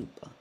Supa.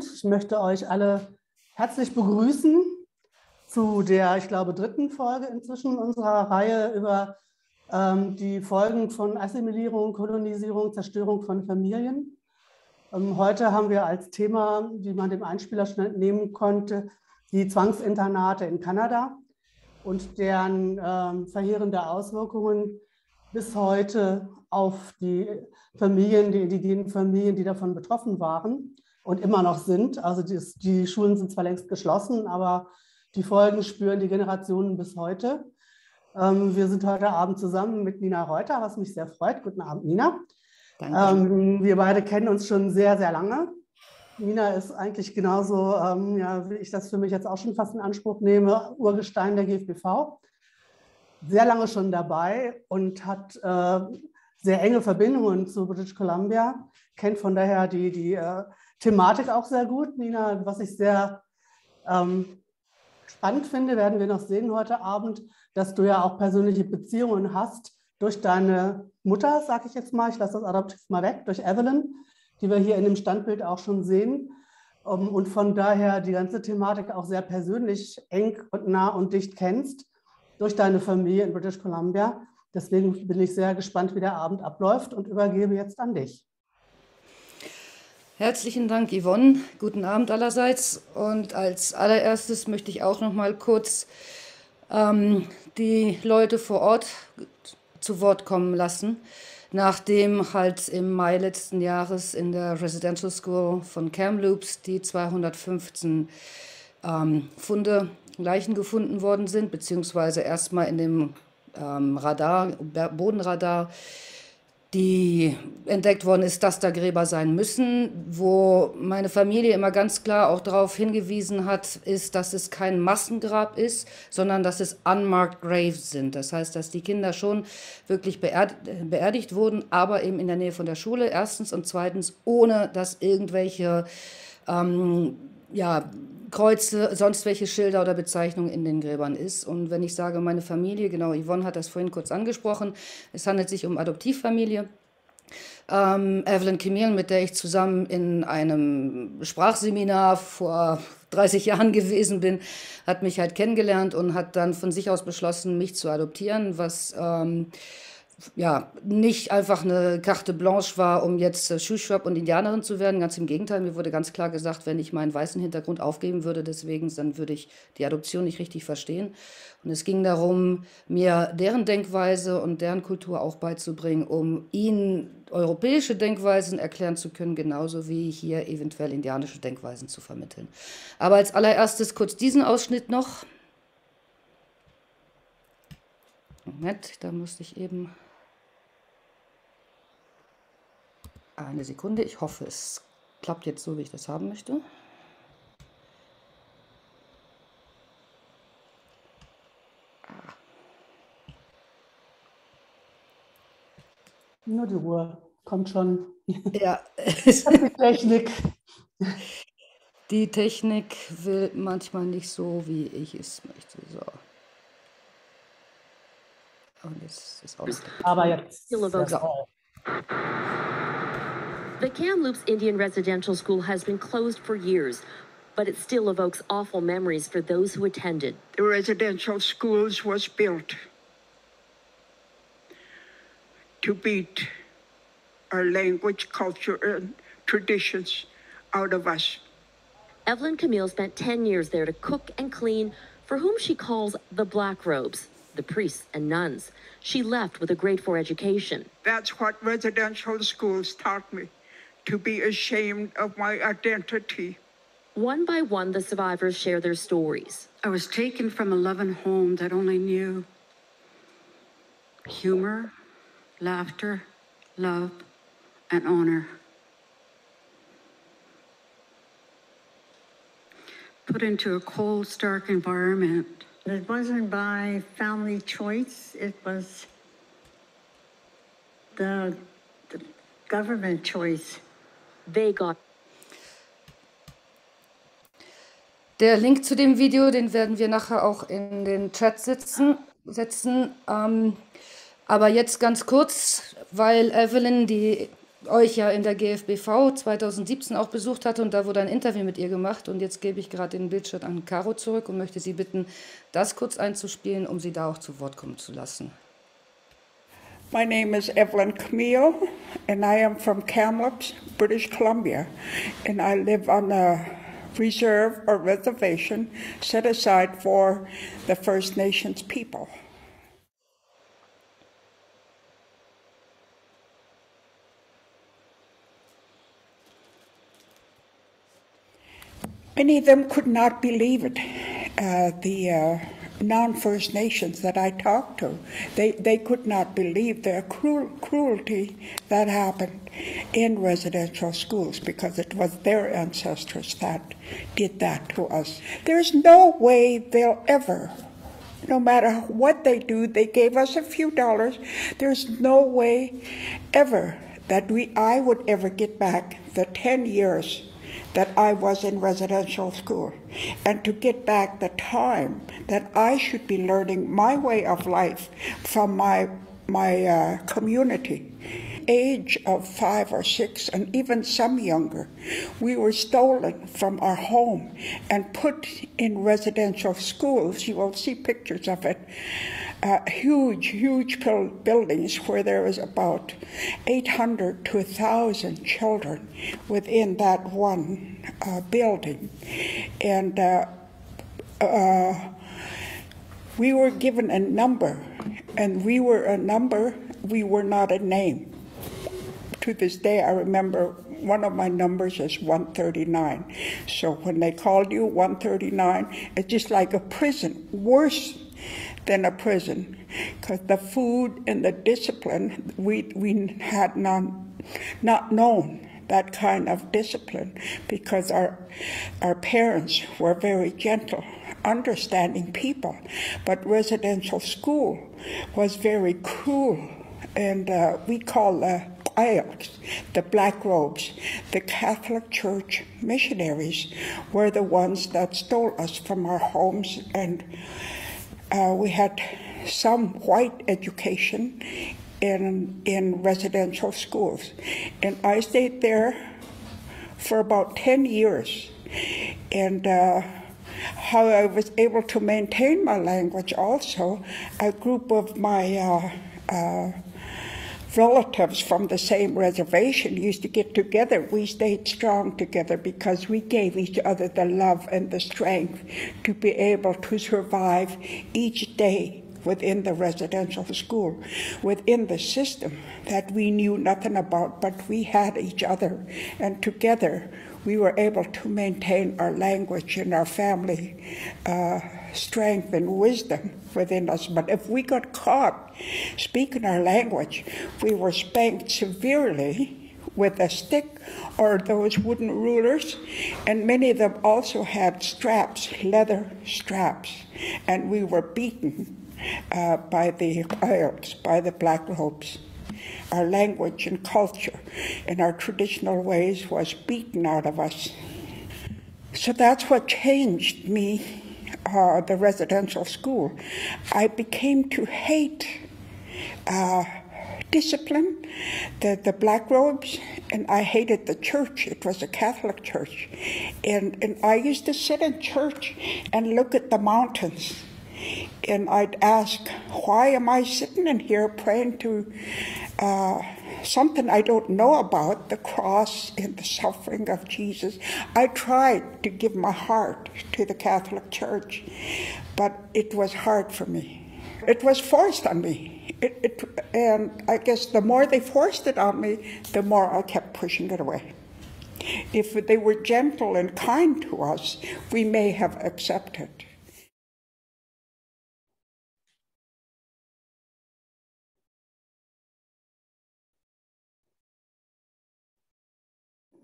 Abend. Ich möchte euch alle herzlich begrüßen zu der, ich glaube, dritten Folge inzwischen unserer Reihe über ähm, die Folgen von Assimilierung, Kolonisierung, Zerstörung von Familien. Ähm, heute haben wir als Thema, wie man dem Einspieler schon entnehmen konnte, die Zwangsinternate in Kanada und deren ähm, verheerende Auswirkungen bis heute auf die Familien, die indigenen Familien, die davon betroffen waren und immer noch sind. Also die, die Schulen sind zwar längst geschlossen, aber die Folgen spüren die Generationen bis heute. Ähm, wir sind heute Abend zusammen mit Nina Reuter, was mich sehr freut. Guten Abend, Nina. Ähm, wir beide kennen uns schon sehr, sehr lange. Nina ist eigentlich genauso, ähm, ja, wie ich das für mich jetzt auch schon fast in Anspruch nehme, Urgestein der GfBV. Sehr lange schon dabei und hat äh, sehr enge Verbindungen zu British Columbia, kennt von daher die, die äh, Thematik auch sehr gut, Nina. Was ich sehr ähm, spannend finde, werden wir noch sehen heute Abend, dass du ja auch persönliche Beziehungen hast durch deine Mutter, sage ich jetzt mal. Ich lasse das adoptiv mal weg, durch Evelyn, die wir hier in dem Standbild auch schon sehen. Um, und von daher die ganze Thematik auch sehr persönlich eng und nah und dicht kennst durch deine Familie in British Columbia. Deswegen bin ich sehr gespannt, wie der Abend abläuft und übergebe jetzt an dich. Herzlichen Dank, Yvonne. Guten Abend allerseits. Und als allererstes möchte ich auch noch mal kurz ähm, die Leute vor Ort zu Wort kommen lassen, nachdem halt im Mai letzten Jahres in der Residential School von Kamloops die 215 ähm, Funde, Leichen gefunden worden sind, beziehungsweise erstmal in dem ähm, Radar, Bodenradar die entdeckt worden ist, dass da Gräber sein müssen. Wo meine Familie immer ganz klar auch darauf hingewiesen hat, ist, dass es kein Massengrab ist, sondern dass es unmarked graves sind. Das heißt, dass die Kinder schon wirklich beerdigt wurden, aber eben in der Nähe von der Schule, erstens und zweitens, ohne dass irgendwelche ähm, ja, Kreuze, sonst welche Schilder oder Bezeichnungen in den Gräbern ist. Und wenn ich sage meine Familie, genau, Yvonne hat das vorhin kurz angesprochen, es handelt sich um Adoptivfamilie. Ähm, Evelyn Kimil, mit der ich zusammen in einem Sprachseminar vor 30 Jahren gewesen bin, hat mich halt kennengelernt und hat dann von sich aus beschlossen, mich zu adoptieren, was ähm, ja, nicht einfach eine Carte Blanche war, um jetzt äh, Schuhshop und Indianerin zu werden. Ganz im Gegenteil, mir wurde ganz klar gesagt, wenn ich meinen weißen Hintergrund aufgeben würde, deswegen, dann würde ich die Adoption nicht richtig verstehen. Und es ging darum, mir deren Denkweise und deren Kultur auch beizubringen, um ihnen europäische Denkweisen erklären zu können, genauso wie hier eventuell indianische Denkweisen zu vermitteln. Aber als allererstes kurz diesen Ausschnitt noch. Moment, da musste ich eben Eine Sekunde, ich hoffe, es klappt jetzt so, wie ich das haben möchte. Nur die Ruhe, kommt schon. Ja. die Technik. Die Technik will manchmal nicht so, wie ich es möchte. So. Und jetzt ist aus. Aber jetzt. So. The Kamloops Indian Residential School has been closed for years, but it still evokes awful memories for those who attended. The residential schools was built to beat our language, culture, and traditions out of us. Evelyn Camille spent 10 years there to cook and clean for whom she calls the black robes, the priests and nuns. She left with a grade four education. That's what residential schools taught me to be ashamed of my identity. One by one, the survivors share their stories. I was taken from a loving home that only knew humor, laughter, love, and honor. Put into a cold, stark environment. It wasn't by family choice, it was the, the government choice. Got Der Link zu dem Video, den werden wir nachher auch in den Chat sitzen, setzen. Ähm, aber jetzt ganz kurz, weil Evelyn, die euch ja in der GFBV 2017 auch besucht hatte und da wurde ein Interview mit ihr gemacht und jetzt gebe ich gerade den Bildschirm an Caro zurück und möchte sie bitten, das kurz einzuspielen, um sie da auch zu Wort kommen zu lassen. My name is Evelyn Camille, and I am from Kamloops, British Columbia, and I live on a reserve or reservation set aside for the First Nations people. Many of them could not believe it. Uh, the uh, non-First Nations that I talked to, they, they could not believe the cruel, cruelty that happened in residential schools because it was their ancestors that did that to us. There's no way they'll ever, no matter what they do, they gave us a few dollars. There's no way ever that we I would ever get back the 10 years that I was in residential school. And to get back the time that I should be learning my way of life from my my uh, community. Age of five or six and even some younger. We were stolen from our home and put in residential schools. You will see pictures of it uh, huge, huge buildings where there was about 800 to 1,000 children within that one uh, building. And uh, uh, we were given a number, and we were a number, we were not a name. To this day, I remember one of my numbers is 139. So when they called you 139, it's just like a prison, worse than a prison because the food and the discipline we, we had not, not known that kind of discipline because our, our parents were very gentle, understanding people. But residential school was very cruel, and uh, we call the IELTS, the black robes, the Catholic Church missionaries were the ones that stole us from our homes and uh, we had some white education in, in residential schools. And I stayed there for about 10 years. And uh, how I was able to maintain my language also, a group of my uh, uh relatives from the same reservation used to get together. We stayed strong together because we gave each other the love and the strength to be able to survive each day within the residential school, within the system that we knew nothing about, but we had each other. And together we were able to maintain our language and our family uh, strength and wisdom within us. But if we got caught speaking our language, we were spanked severely with a stick or those wooden rulers, and many of them also had straps, leather straps, and we were beaten uh, by the IELTS, by the black robes. Our language and culture and our traditional ways was beaten out of us. So that's what changed me, uh, the residential school. I became to hate uh, discipline, the, the black robes, and I hated the church. It was a Catholic church. And, and I used to sit in church and look at the mountains. And I'd ask, why am I sitting in here praying to uh, something I don't know about, the cross and the suffering of Jesus? I tried to give my heart to the Catholic Church, but it was hard for me. It was forced on me. It, it, and I guess the more they forced it on me, the more I kept pushing it away. If they were gentle and kind to us, we may have accepted.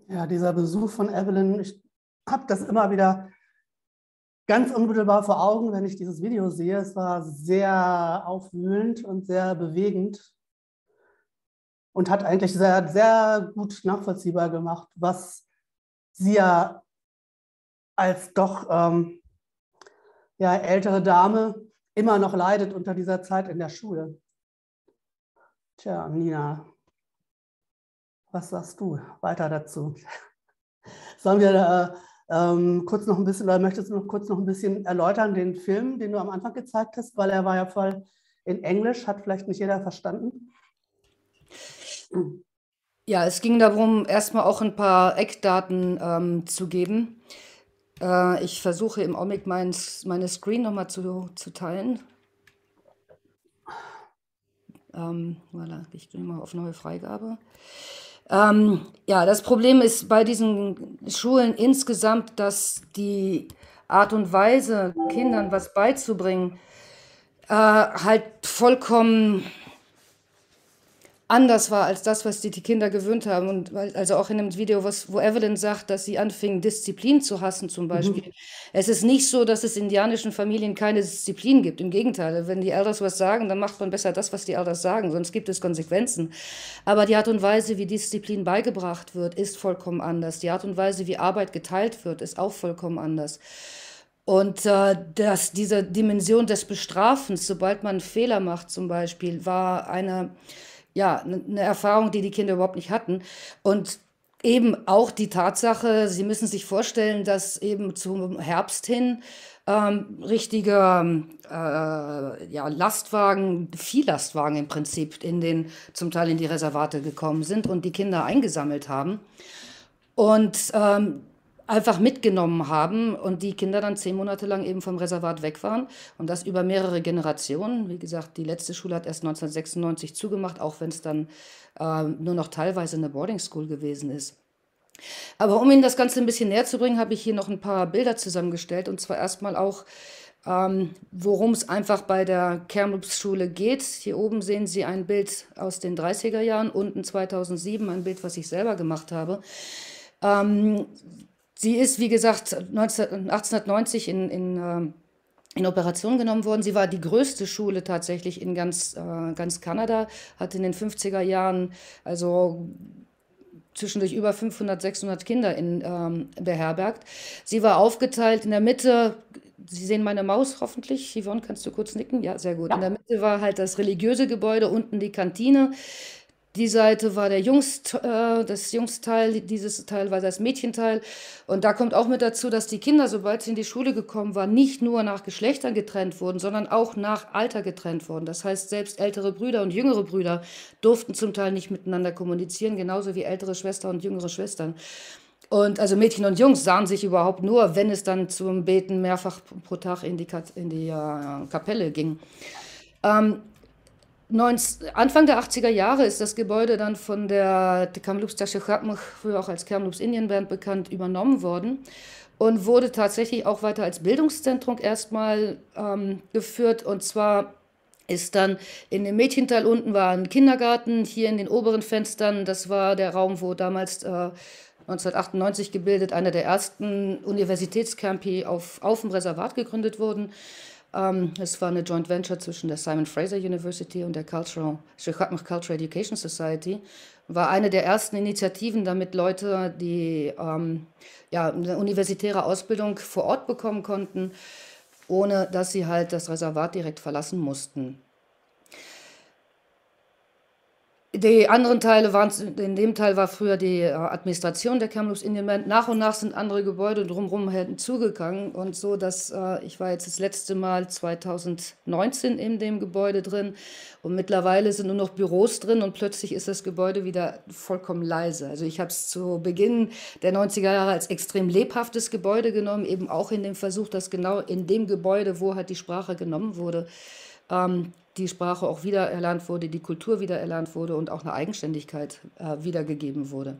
Ja, dieser Besuch von Evelyn, ich habe das immer wieder ganz unmittelbar vor Augen, wenn ich dieses Video sehe. Es war sehr aufwühlend und sehr bewegend und hat eigentlich sehr, sehr gut nachvollziehbar gemacht, was sie ja als doch ähm, ja, ältere Dame immer noch leidet unter dieser Zeit in der Schule. Tja, Nina, was sagst du weiter dazu? Sollen wir äh, ähm, kurz noch ein bisschen, oder möchtest du noch kurz noch ein bisschen erläutern, den Film, den du am Anfang gezeigt hast, weil er war ja voll in Englisch, hat vielleicht nicht jeder verstanden. Ja, es ging darum, erstmal auch ein paar Eckdaten ähm, zu geben. Äh, ich versuche im Augenblick mein, meine Screen nochmal zu, zu teilen. Ähm, voilà, ich gehe mal auf neue Freigabe. Ähm, ja, das Problem ist bei diesen Schulen insgesamt, dass die Art und Weise, Kindern was beizubringen, äh, halt vollkommen anders war als das, was die, die Kinder gewöhnt haben. Und also auch in dem Video, was, wo Evelyn sagt, dass sie anfing, Disziplin zu hassen zum Beispiel. Mhm. Es ist nicht so, dass es in indianischen Familien keine Disziplin gibt. Im Gegenteil, wenn die Elders was sagen, dann macht man besser das, was die Elders sagen, sonst gibt es Konsequenzen. Aber die Art und Weise, wie Disziplin beigebracht wird, ist vollkommen anders. Die Art und Weise, wie Arbeit geteilt wird, ist auch vollkommen anders. Und äh, dass diese Dimension des Bestrafens, sobald man einen Fehler macht zum Beispiel, war eine ja, eine Erfahrung, die die Kinder überhaupt nicht hatten. Und eben auch die Tatsache, Sie müssen sich vorstellen, dass eben zum Herbst hin ähm, richtige äh, ja, Lastwagen, Viehlastwagen im Prinzip, in den, zum Teil in die Reservate gekommen sind und die Kinder eingesammelt haben. Und ähm, einfach mitgenommen haben und die Kinder dann zehn Monate lang eben vom Reservat weg waren und das über mehrere Generationen. Wie gesagt, die letzte Schule hat erst 1996 zugemacht, auch wenn es dann äh, nur noch teilweise eine Boarding School gewesen ist. Aber um Ihnen das Ganze ein bisschen näher zu bringen, habe ich hier noch ein paar Bilder zusammengestellt und zwar erstmal auch ähm, worum es einfach bei der Kamloops-Schule geht. Hier oben sehen Sie ein Bild aus den 30er Jahren, unten 2007 ein Bild, was ich selber gemacht habe. Ähm, Sie ist, wie gesagt, 19, 1890 in, in, ähm, in Operation genommen worden. Sie war die größte Schule tatsächlich in ganz, äh, ganz Kanada, hat in den 50er Jahren also zwischendurch über 500, 600 Kinder in, ähm, beherbergt. Sie war aufgeteilt in der Mitte, Sie sehen meine Maus hoffentlich. Yvonne, kannst du kurz nicken? Ja, sehr gut. Ja. In der Mitte war halt das religiöse Gebäude, unten die Kantine. Die Seite war der Jungs, äh, das Jungsteil, dieses Teil war das Mädchenteil. Und da kommt auch mit dazu, dass die Kinder, sobald sie in die Schule gekommen waren, nicht nur nach Geschlechtern getrennt wurden, sondern auch nach Alter getrennt wurden. Das heißt, selbst ältere Brüder und jüngere Brüder durften zum Teil nicht miteinander kommunizieren, genauso wie ältere Schwestern und jüngere Schwestern. Und also Mädchen und Jungs sahen sich überhaupt nur, wenn es dann zum Beten mehrfach pro Tag in die, in die äh, Kapelle ging. Ähm, 19, Anfang der 80er Jahre ist das Gebäude dann von der Kamloops Tashekhatmach, früher auch als Kamloops Indian Band bekannt, übernommen worden und wurde tatsächlich auch weiter als Bildungszentrum erstmal ähm, geführt. Und zwar ist dann in dem Mädchenteil unten war ein Kindergarten, hier in den oberen Fenstern, das war der Raum, wo damals äh, 1998 gebildet einer der ersten Universitätscampi auf, auf dem Reservat gegründet wurden. Ähm, es war eine Joint Venture zwischen der Simon Fraser University und der Cultural, Cultural Education Society. War eine der ersten Initiativen, damit Leute, die ähm, ja, eine universitäre Ausbildung vor Ort bekommen konnten, ohne dass sie halt das Reservat direkt verlassen mussten. Die anderen Teile waren, in dem Teil war früher die äh, Administration der Kamloops Indian. Nach und nach sind andere Gebäude drumherum hinzugegangen und so, dass äh, ich war jetzt das letzte Mal 2019 in dem Gebäude drin und mittlerweile sind nur noch Büros drin und plötzlich ist das Gebäude wieder vollkommen leise. Also ich habe es zu Beginn der 90er Jahre als extrem lebhaftes Gebäude genommen, eben auch in dem Versuch, dass genau in dem Gebäude, wo halt die Sprache genommen wurde, ähm, die Sprache auch wiedererlernt wurde, die Kultur wiedererlernt wurde und auch eine Eigenständigkeit äh, wiedergegeben wurde.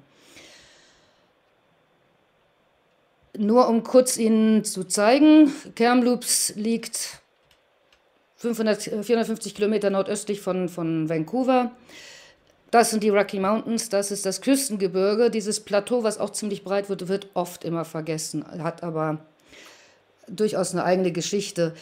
Nur um kurz Ihnen zu zeigen, Kamloops liegt 500, 450 Kilometer nordöstlich von, von Vancouver. Das sind die Rocky Mountains, das ist das Küstengebirge. Dieses Plateau, was auch ziemlich breit wird, wird oft immer vergessen, hat aber durchaus eine eigene Geschichte.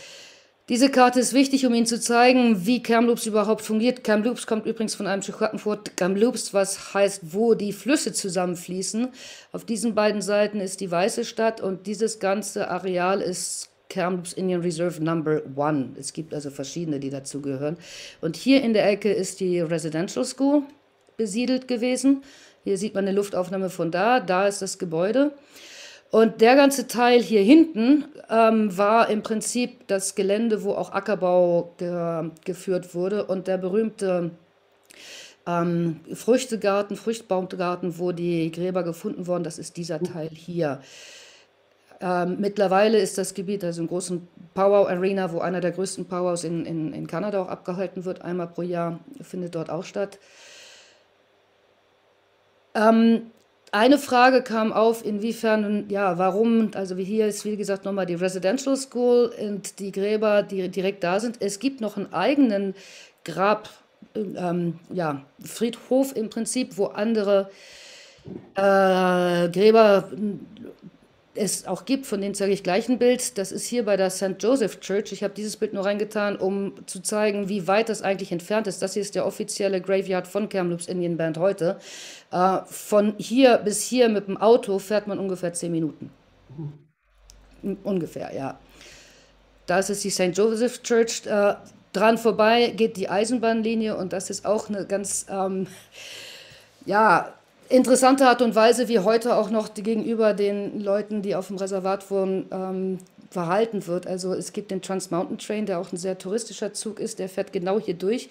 Diese Karte ist wichtig, um Ihnen zu zeigen, wie Kamloops überhaupt fungiert. Kamloops kommt übrigens von einem Schokoladenwort Kamloops, was heißt, wo die Flüsse zusammenfließen. Auf diesen beiden Seiten ist die Weiße Stadt und dieses ganze Areal ist Kamloops Indian Reserve Number One. Es gibt also verschiedene, die dazugehören. Und hier in der Ecke ist die Residential School besiedelt gewesen. Hier sieht man eine Luftaufnahme von da. Da ist das Gebäude. Und der ganze Teil hier hinten ähm, war im Prinzip das Gelände, wo auch Ackerbau ge geführt wurde. Und der berühmte ähm, Früchtegarten, Fruchtbaumgarten, wo die Gräber gefunden wurden, das ist dieser Teil hier. Ähm, mittlerweile ist das Gebiet also ein großen Powwow Arena, wo einer der größten Powwows in, in, in Kanada auch abgehalten wird, einmal pro Jahr, findet dort auch statt. Ähm, eine Frage kam auf, inwiefern, ja, warum, also wie hier ist, wie gesagt, nochmal die Residential School und die Gräber, die direkt da sind. Es gibt noch einen eigenen Grab, ähm, ja, Friedhof im Prinzip, wo andere äh, Gräber es auch gibt, von denen zeige ich gleich ein Bild. Das ist hier bei der St. Joseph Church. Ich habe dieses Bild nur reingetan, um zu zeigen, wie weit das eigentlich entfernt ist. Das hier ist der offizielle Graveyard von Kamloops Indian Band heute. Äh, von hier bis hier mit dem Auto fährt man ungefähr zehn Minuten. Ungefähr, ja. Das ist die St. Joseph Church. Äh, dran vorbei geht die Eisenbahnlinie und das ist auch eine ganz, ähm, ja, interessante Art und Weise, wie heute auch noch gegenüber den Leuten, die auf dem Reservat wohnen, ähm, verhalten wird. Also es gibt den Trans Mountain Train, der auch ein sehr touristischer Zug ist, der fährt genau hier durch.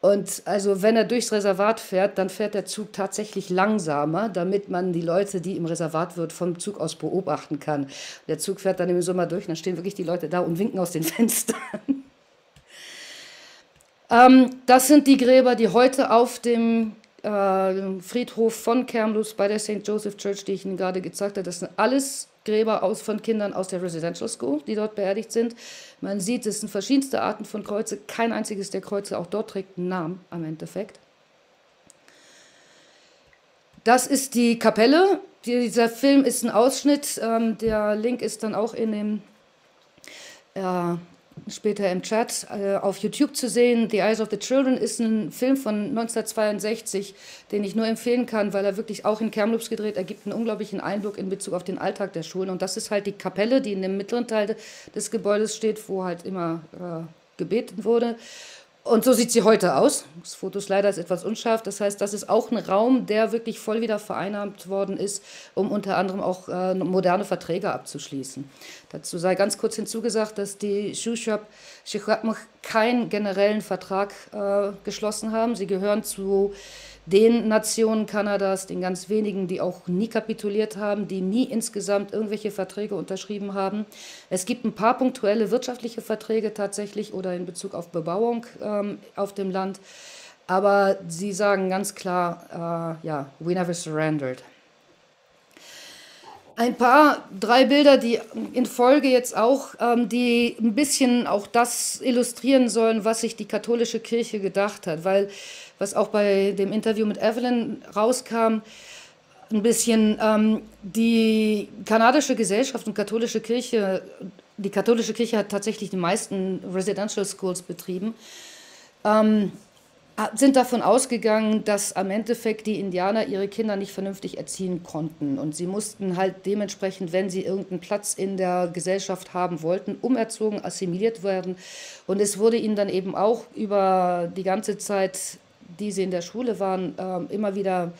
Und also wenn er durchs Reservat fährt, dann fährt der Zug tatsächlich langsamer, damit man die Leute, die im Reservat wird, vom Zug aus beobachten kann. Der Zug fährt dann im Sommer durch, dann stehen wirklich die Leute da und winken aus den Fenstern. ähm, das sind die Gräber, die heute auf dem äh, Friedhof von Kamloops bei der St. Joseph Church, die ich Ihnen gerade gezeigt habe. Das sind alles Gräber aus, von Kindern aus der Residential School, die dort beerdigt sind. Man sieht, es sind verschiedenste Arten von Kreuze. Kein einziges der Kreuze, auch dort trägt einen Namen am Endeffekt. Das ist die Kapelle. Dieser Film ist ein Ausschnitt. Ähm, der Link ist dann auch in dem äh, später im Chat äh, auf YouTube zu sehen. The Eyes of the Children ist ein Film von 1962, den ich nur empfehlen kann, weil er wirklich auch in Kamloops gedreht. Er gibt einen unglaublichen Einblick in Bezug auf den Alltag der Schulen. Und das ist halt die Kapelle, die in dem mittleren Teil des Gebäudes steht, wo halt immer äh, gebeten wurde. Und so sieht sie heute aus. Das Foto ist leider etwas unscharf. Das heißt, das ist auch ein Raum, der wirklich voll wieder vereinnahmt worden ist, um unter anderem auch äh, moderne Verträge abzuschließen. Dazu sei ganz kurz hinzugesagt, dass die Schushab Shikhatmach keinen generellen Vertrag äh, geschlossen haben. Sie gehören zu den Nationen Kanadas, den ganz wenigen, die auch nie kapituliert haben, die nie insgesamt irgendwelche Verträge unterschrieben haben. Es gibt ein paar punktuelle wirtschaftliche Verträge tatsächlich oder in Bezug auf Bebauung ähm, auf dem Land. Aber sie sagen ganz klar, äh, ja, we never surrendered. Ein paar, drei Bilder, die in Folge jetzt auch, ähm, die ein bisschen auch das illustrieren sollen, was sich die katholische Kirche gedacht hat, weil was auch bei dem Interview mit Evelyn rauskam, ein bisschen ähm, die kanadische Gesellschaft und katholische Kirche die katholische Kirche hat tatsächlich die meisten Residential Schools betrieben, ähm, sind davon ausgegangen, dass am Endeffekt die Indianer ihre Kinder nicht vernünftig erziehen konnten. Und sie mussten halt dementsprechend, wenn sie irgendeinen Platz in der Gesellschaft haben wollten, umerzogen, assimiliert werden. Und es wurde ihnen dann eben auch über die ganze Zeit, die sie in der Schule waren, äh, immer wieder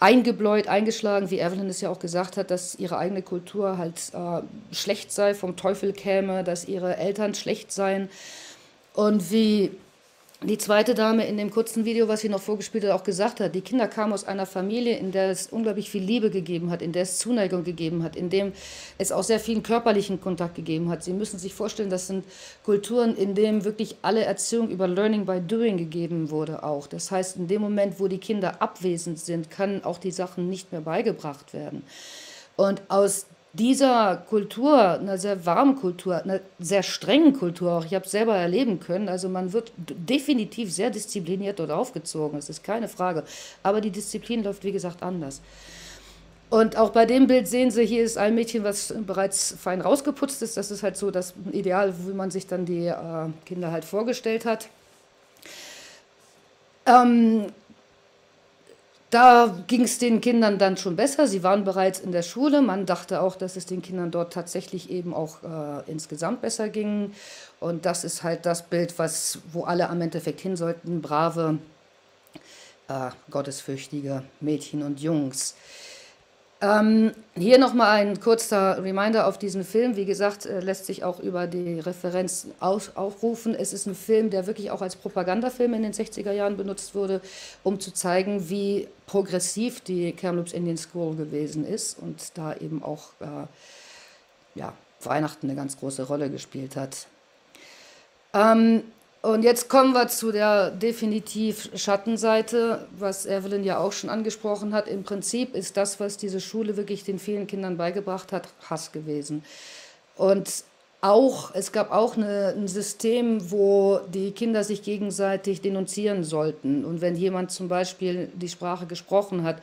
eingebläut, eingeschlagen, wie Evelyn es ja auch gesagt hat, dass ihre eigene Kultur halt äh, schlecht sei, vom Teufel käme, dass ihre Eltern schlecht seien. Und wie die zweite Dame in dem kurzen Video, was sie noch vorgespielt hat, auch gesagt hat, die Kinder kamen aus einer Familie, in der es unglaublich viel Liebe gegeben hat, in der es Zuneigung gegeben hat, in dem es auch sehr viel körperlichen Kontakt gegeben hat. Sie müssen sich vorstellen, das sind Kulturen, in denen wirklich alle Erziehung über Learning by Doing gegeben wurde auch. Das heißt, in dem Moment, wo die Kinder abwesend sind, kann auch die Sachen nicht mehr beigebracht werden. Und aus dieser Kultur, einer sehr warmen Kultur, einer sehr strengen Kultur auch, ich habe es selber erleben können, also man wird definitiv sehr diszipliniert dort aufgezogen, das ist keine Frage. Aber die Disziplin läuft, wie gesagt, anders. Und auch bei dem Bild sehen Sie, hier ist ein Mädchen, was bereits fein rausgeputzt ist. Das ist halt so das Ideal, wie man sich dann die äh, Kinder halt vorgestellt hat. Ähm, da ging es den Kindern dann schon besser. Sie waren bereits in der Schule. Man dachte auch, dass es den Kindern dort tatsächlich eben auch äh, insgesamt besser ging. Und das ist halt das Bild, was, wo alle am Endeffekt hin sollten. Brave, äh, gottesfürchtige Mädchen und Jungs. Ähm, hier nochmal ein kurzer Reminder auf diesen Film. Wie gesagt, äh, lässt sich auch über die Referenz aus, aufrufen. Es ist ein Film, der wirklich auch als Propagandafilm in den 60er Jahren benutzt wurde, um zu zeigen, wie progressiv die Kamloops Indian School gewesen ist und da eben auch äh, ja, Weihnachten eine ganz große Rolle gespielt hat. Ähm, und jetzt kommen wir zu der definitiv Schattenseite, was Evelyn ja auch schon angesprochen hat. Im Prinzip ist das, was diese Schule wirklich den vielen Kindern beigebracht hat, Hass gewesen. Und auch, es gab auch eine, ein System, wo die Kinder sich gegenseitig denunzieren sollten. Und wenn jemand zum Beispiel die Sprache gesprochen hat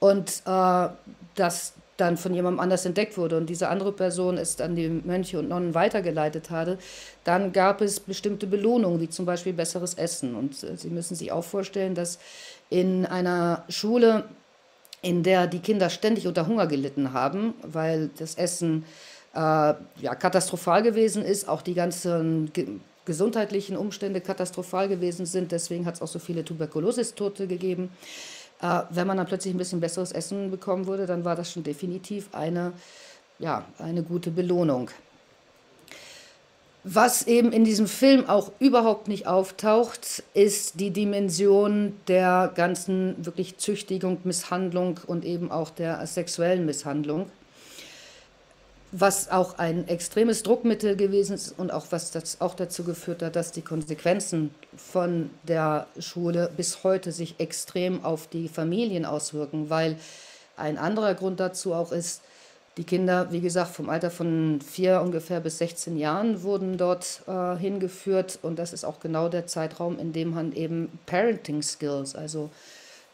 und äh, das dann von jemandem anders entdeckt wurde und diese andere Person es an die Mönche und Nonnen weitergeleitet hatte, dann gab es bestimmte Belohnungen, wie zum Beispiel besseres Essen. Und äh, Sie müssen sich auch vorstellen, dass in einer Schule, in der die Kinder ständig unter Hunger gelitten haben, weil das Essen äh, ja, katastrophal gewesen ist, auch die ganzen ge gesundheitlichen Umstände katastrophal gewesen sind. Deswegen hat es auch so viele Tuberkulosis-Tote gegeben. Äh, wenn man dann plötzlich ein bisschen besseres Essen bekommen würde, dann war das schon definitiv eine, ja, eine gute Belohnung. Was eben in diesem Film auch überhaupt nicht auftaucht, ist die Dimension der ganzen wirklich Züchtigung, Misshandlung und eben auch der sexuellen Misshandlung was auch ein extremes Druckmittel gewesen ist und auch was das auch dazu geführt hat, dass die Konsequenzen von der Schule bis heute sich extrem auf die Familien auswirken, weil ein anderer Grund dazu auch ist, die Kinder, wie gesagt, vom Alter von vier ungefähr bis 16 Jahren wurden dort äh, hingeführt und das ist auch genau der Zeitraum, in dem man eben Parenting Skills, also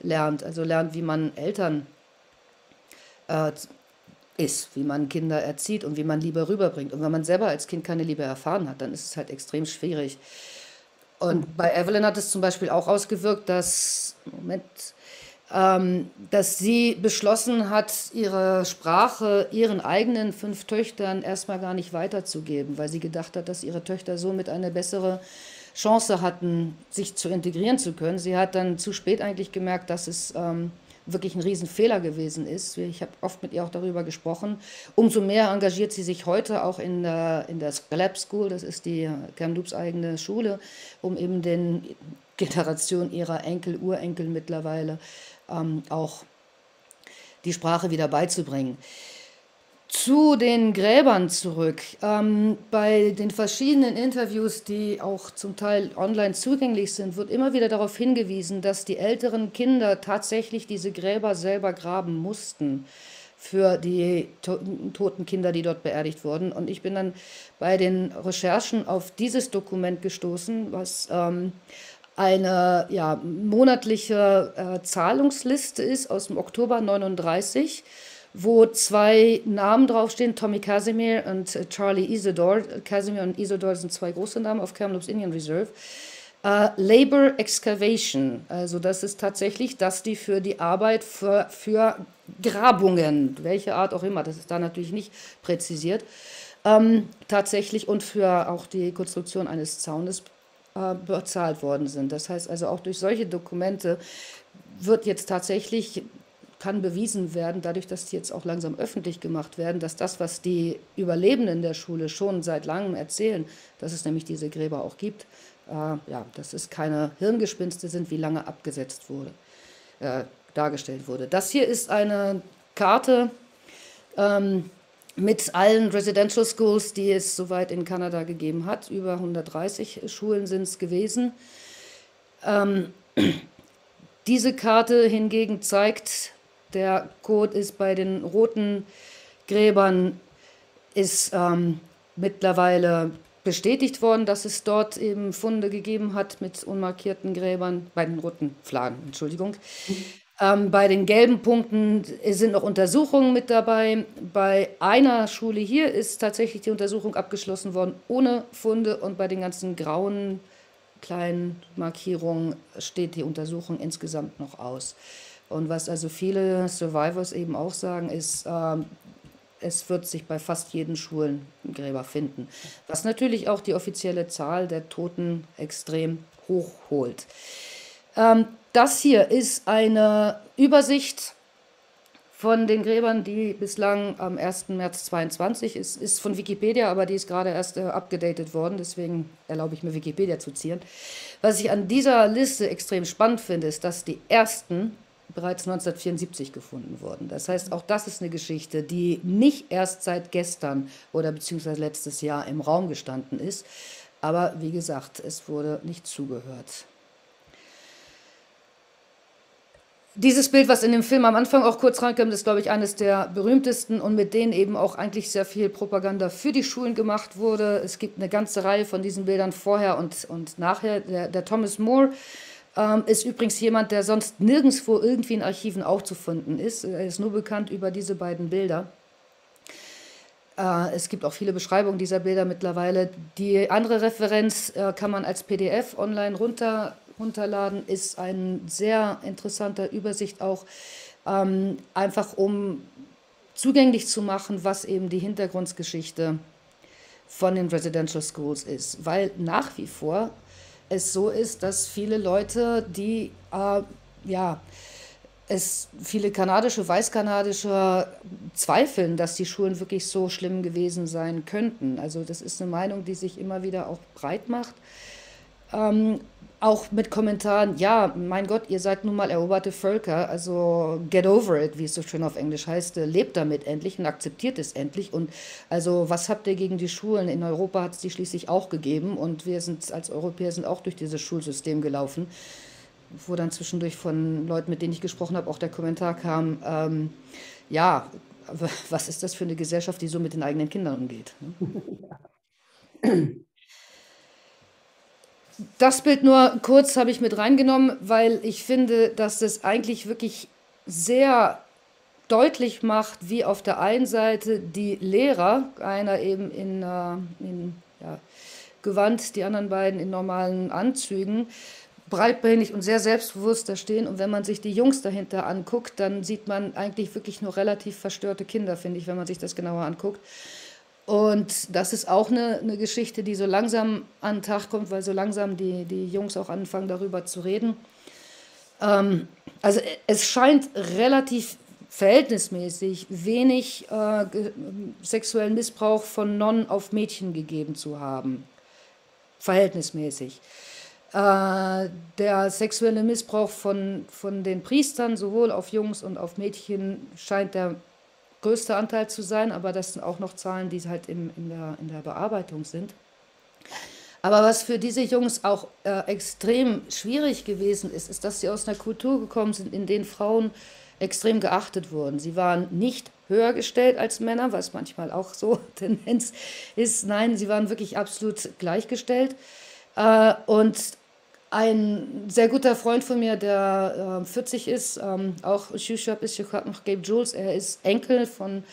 lernt, also lernt, wie man Eltern äh, ist, wie man Kinder erzieht und wie man Liebe rüberbringt. Und wenn man selber als Kind keine Liebe erfahren hat, dann ist es halt extrem schwierig. Und bei Evelyn hat es zum Beispiel auch ausgewirkt, dass, Moment, ähm, dass sie beschlossen hat, ihre Sprache ihren eigenen fünf Töchtern erstmal gar nicht weiterzugeben, weil sie gedacht hat, dass ihre Töchter somit eine bessere Chance hatten, sich zu integrieren zu können. Sie hat dann zu spät eigentlich gemerkt, dass es ähm, wirklich ein Riesenfehler gewesen ist. Ich habe oft mit ihr auch darüber gesprochen. Umso mehr engagiert sie sich heute auch in der, in der Scalab School, das ist die Kamloops eigene Schule, um eben den Generationen ihrer Enkel, Urenkel mittlerweile ähm, auch die Sprache wieder beizubringen. Zu den Gräbern zurück. Ähm, bei den verschiedenen Interviews, die auch zum Teil online zugänglich sind, wird immer wieder darauf hingewiesen, dass die älteren Kinder tatsächlich diese Gräber selber graben mussten für die to toten Kinder, die dort beerdigt wurden. Und ich bin dann bei den Recherchen auf dieses Dokument gestoßen, was ähm, eine ja, monatliche äh, Zahlungsliste ist aus dem Oktober 39 wo zwei Namen draufstehen, Tommy Casimir und äh, Charlie Isidore. Casimir und Isidore sind zwei große Namen auf Kamloops Indian Reserve. Uh, Labor Excavation, also das ist tatsächlich, dass die für die Arbeit für, für Grabungen, welche Art auch immer, das ist da natürlich nicht präzisiert, ähm, tatsächlich und für auch die Konstruktion eines Zaunes äh, bezahlt worden sind. Das heißt also auch durch solche Dokumente wird jetzt tatsächlich kann bewiesen werden, dadurch, dass die jetzt auch langsam öffentlich gemacht werden, dass das, was die Überlebenden der Schule schon seit langem erzählen, dass es nämlich diese Gräber auch gibt, äh, ja, dass es keine Hirngespinste sind, wie lange abgesetzt wurde, äh, dargestellt wurde. Das hier ist eine Karte ähm, mit allen Residential Schools, die es soweit in Kanada gegeben hat. Über 130 Schulen sind es gewesen. Ähm, diese Karte hingegen zeigt der Code ist bei den roten Gräbern ist ähm, mittlerweile bestätigt worden, dass es dort eben Funde gegeben hat mit unmarkierten Gräbern, bei den roten Flaggen, Entschuldigung. Ähm, bei den gelben Punkten sind noch Untersuchungen mit dabei. Bei einer Schule hier ist tatsächlich die Untersuchung abgeschlossen worden ohne Funde und bei den ganzen grauen kleinen Markierungen steht die Untersuchung insgesamt noch aus. Und was also viele Survivors eben auch sagen, ist, äh, es wird sich bei fast jeden Schulen Gräber finden. Was natürlich auch die offizielle Zahl der Toten extrem hoch holt. Ähm, das hier ist eine Übersicht von den Gräbern, die bislang am 1. März 22 ist, ist von Wikipedia, aber die ist gerade erst äh, abgedatet worden, deswegen erlaube ich mir Wikipedia zu zieren. Was ich an dieser Liste extrem spannend finde, ist, dass die ersten bereits 1974 gefunden wurden. Das heißt, auch das ist eine Geschichte, die nicht erst seit gestern oder beziehungsweise letztes Jahr im Raum gestanden ist. Aber wie gesagt, es wurde nicht zugehört. Dieses Bild, was in dem Film am Anfang auch kurz reinkommt, ist, glaube ich, eines der berühmtesten und mit denen eben auch eigentlich sehr viel Propaganda für die Schulen gemacht wurde. Es gibt eine ganze Reihe von diesen Bildern vorher und, und nachher. Der, der Thomas Moore ähm, ist übrigens jemand, der sonst nirgendwo irgendwie in Archiven aufzufinden ist. Er ist nur bekannt über diese beiden Bilder. Äh, es gibt auch viele Beschreibungen dieser Bilder mittlerweile. Die andere Referenz äh, kann man als PDF online runter, runterladen, ist ein sehr interessanter Übersicht auch, ähm, einfach um zugänglich zu machen, was eben die Hintergrundgeschichte von den Residential Schools ist. Weil nach wie vor es so ist, dass viele Leute, die äh, ja, es viele kanadische, weißkanadische zweifeln, dass die Schulen wirklich so schlimm gewesen sein könnten. Also das ist eine Meinung, die sich immer wieder auch breit macht. Ähm, auch mit Kommentaren, ja, mein Gott, ihr seid nun mal eroberte Völker, also get over it, wie es so schön auf Englisch heißt, lebt damit endlich und akzeptiert es endlich. Und also was habt ihr gegen die Schulen? In Europa hat es die schließlich auch gegeben und wir sind als Europäer sind auch durch dieses Schulsystem gelaufen, wo dann zwischendurch von Leuten, mit denen ich gesprochen habe, auch der Kommentar kam, ähm, ja, was ist das für eine Gesellschaft, die so mit den eigenen Kindern umgeht? Ne? Das Bild nur kurz habe ich mit reingenommen, weil ich finde, dass es eigentlich wirklich sehr deutlich macht, wie auf der einen Seite die Lehrer, einer eben in, äh, in ja, Gewand, die anderen beiden in normalen Anzügen, breitbeinig und sehr selbstbewusst da stehen. Und wenn man sich die Jungs dahinter anguckt, dann sieht man eigentlich wirklich nur relativ verstörte Kinder, finde ich, wenn man sich das genauer anguckt. Und das ist auch eine, eine Geschichte, die so langsam an den Tag kommt, weil so langsam die, die Jungs auch anfangen, darüber zu reden. Ähm, also es scheint relativ verhältnismäßig wenig äh, sexuellen Missbrauch von Nonnen auf Mädchen gegeben zu haben. Verhältnismäßig. Äh, der sexuelle Missbrauch von, von den Priestern, sowohl auf Jungs und auf Mädchen, scheint der größter Anteil zu sein, aber das sind auch noch Zahlen, die halt im, in, der, in der Bearbeitung sind. Aber was für diese Jungs auch äh, extrem schwierig gewesen ist, ist, dass sie aus einer Kultur gekommen sind, in der Frauen extrem geachtet wurden. Sie waren nicht höher gestellt als Männer, was manchmal auch so Tendenz ist. Nein, sie waren wirklich absolut gleichgestellt. Äh, und ein sehr guter Freund von mir, der äh, 40 ist, ähm, auch Shushab ist, noch Gabe Jules, er ist Enkel von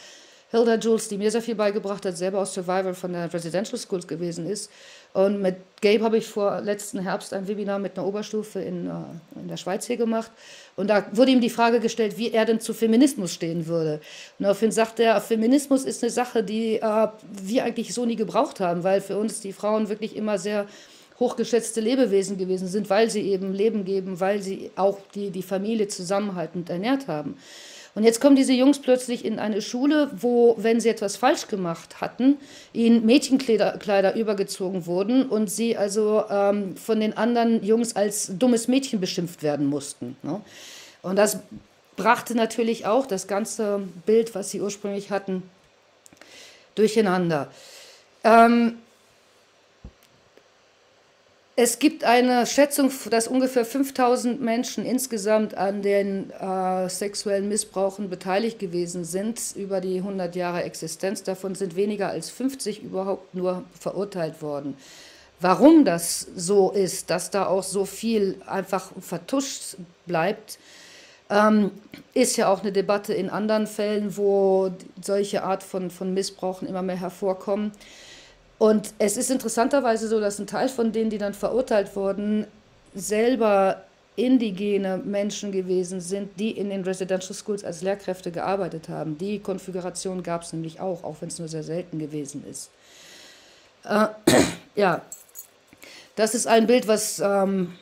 Hilda Jules, die mir sehr viel beigebracht hat, selber aus Survivor von der Residential Schools gewesen ist. Und mit Gabe habe ich vor letzten Herbst ein Webinar mit einer Oberstufe in, äh, in der Schweiz hier gemacht. Und da wurde ihm die Frage gestellt, wie er denn zu Feminismus stehen würde. Und daraufhin sagt er, Feminismus ist eine Sache, die äh, wir eigentlich so nie gebraucht haben, weil für uns die Frauen wirklich immer sehr hochgeschätzte Lebewesen gewesen sind, weil sie eben Leben geben, weil sie auch die, die Familie zusammenhaltend ernährt haben. Und jetzt kommen diese Jungs plötzlich in eine Schule, wo, wenn sie etwas falsch gemacht hatten, ihnen Mädchenkleider Kleider übergezogen wurden und sie also ähm, von den anderen Jungs als dummes Mädchen beschimpft werden mussten. Ne? Und das brachte natürlich auch das ganze Bild, was sie ursprünglich hatten, durcheinander. Ähm, es gibt eine Schätzung, dass ungefähr 5000 Menschen insgesamt an den äh, sexuellen Missbrauchen beteiligt gewesen sind über die 100 Jahre Existenz. Davon sind weniger als 50 überhaupt nur verurteilt worden. Warum das so ist, dass da auch so viel einfach vertuscht bleibt, ähm, ist ja auch eine Debatte in anderen Fällen, wo solche Art von, von Missbrauchen immer mehr hervorkommen. Und es ist interessanterweise so, dass ein Teil von denen, die dann verurteilt wurden, selber indigene Menschen gewesen sind, die in den Residential Schools als Lehrkräfte gearbeitet haben. Die Konfiguration gab es nämlich auch, auch wenn es nur sehr selten gewesen ist. Äh, ja, das ist ein Bild, was, ähm,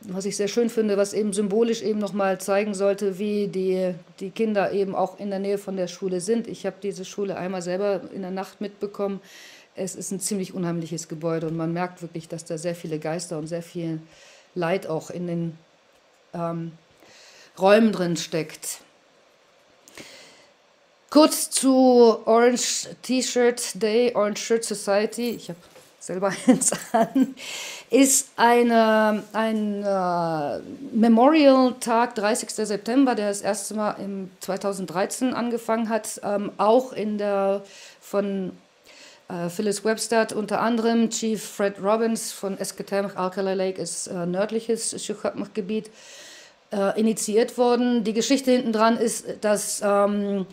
was ich sehr schön finde, was eben symbolisch eben nochmal zeigen sollte, wie die, die Kinder eben auch in der Nähe von der Schule sind. Ich habe diese Schule einmal selber in der Nacht mitbekommen es ist ein ziemlich unheimliches Gebäude und man merkt wirklich, dass da sehr viele Geister und sehr viel Leid auch in den ähm, Räumen drin steckt. Kurz zu Orange T-Shirt Day, Orange Shirt Society. Ich habe selber eins an. Ist eine, ein äh, Memorial-Tag, 30. September, der das erste Mal im 2013 angefangen hat, ähm, auch in der von äh, Phyllis Webster unter anderem, Chief Fred Robbins von Esketamach, Alkali Lake ist äh, nördliches Schuchatmach-Gebiet, äh, initiiert worden. Die Geschichte hinten dran ist, dass ähm,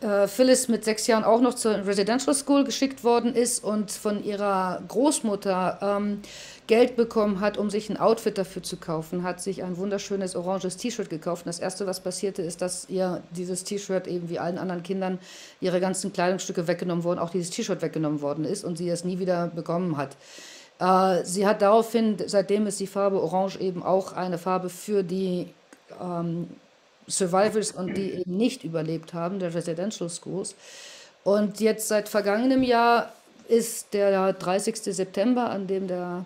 äh, Phyllis mit sechs Jahren auch noch zur Residential School geschickt worden ist und von ihrer Großmutter ähm, Geld bekommen hat, um sich ein Outfit dafür zu kaufen, hat sich ein wunderschönes oranges T-Shirt gekauft. Und das Erste, was passierte, ist, dass ihr dieses T-Shirt eben wie allen anderen Kindern ihre ganzen Kleidungsstücke weggenommen wurden, auch dieses T-Shirt weggenommen worden ist und sie es nie wieder bekommen hat. Äh, sie hat daraufhin, seitdem ist die Farbe Orange eben auch eine Farbe für die ähm, Survivors und die eben nicht überlebt haben, der Residential Schools. Und jetzt seit vergangenem Jahr ist der 30. September, an dem der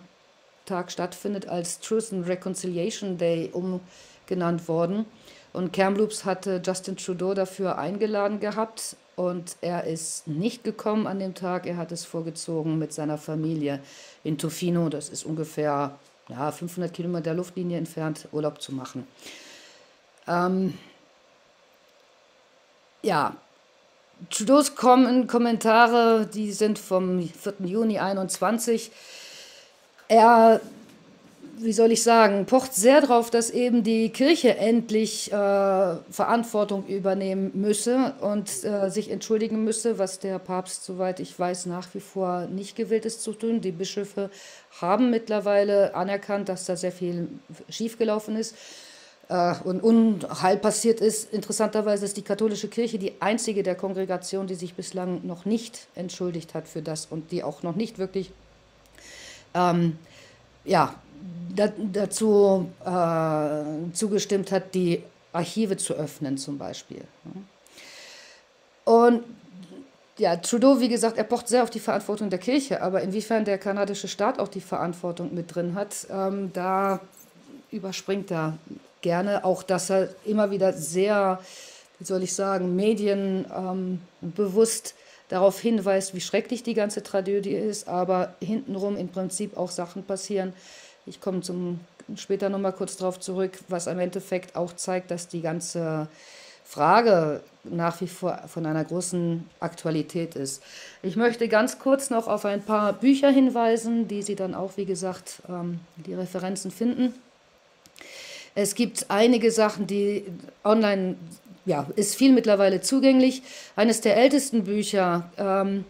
Tag stattfindet, als Truth and Reconciliation Day umgenannt worden. Und Kamloops hatte Justin Trudeau dafür eingeladen gehabt und er ist nicht gekommen an dem Tag. Er hat es vorgezogen mit seiner Familie in Tofino, das ist ungefähr ja, 500 Kilometer Luftlinie entfernt, Urlaub zu machen. Ähm, ja, Trudeaus Kommentare, die sind vom 4. Juni 21 er, wie soll ich sagen, pocht sehr darauf, dass eben die Kirche endlich äh, Verantwortung übernehmen müsse und äh, sich entschuldigen müsse, was der Papst, soweit ich weiß, nach wie vor nicht gewillt ist zu tun. Die Bischöfe haben mittlerweile anerkannt, dass da sehr viel schiefgelaufen ist äh, und Unheil passiert ist. Interessanterweise ist die katholische Kirche die einzige der Kongregation, die sich bislang noch nicht entschuldigt hat für das und die auch noch nicht wirklich ähm, ja, da, dazu äh, zugestimmt hat, die Archive zu öffnen zum Beispiel. Und ja, Trudeau, wie gesagt, er pocht sehr auf die Verantwortung der Kirche, aber inwiefern der kanadische Staat auch die Verantwortung mit drin hat, ähm, da überspringt er gerne. Auch, dass er immer wieder sehr, wie soll ich sagen, medienbewusst ähm, darauf hinweist, wie schrecklich die ganze Tragödie ist, aber hintenrum im Prinzip auch Sachen passieren. Ich komme zum, später nochmal kurz darauf zurück, was im Endeffekt auch zeigt, dass die ganze Frage nach wie vor von einer großen Aktualität ist. Ich möchte ganz kurz noch auf ein paar Bücher hinweisen, die Sie dann auch, wie gesagt, ähm, die Referenzen finden. Es gibt einige Sachen, die online, ja, ist viel mittlerweile zugänglich. Eines der ältesten Bücher, ähm,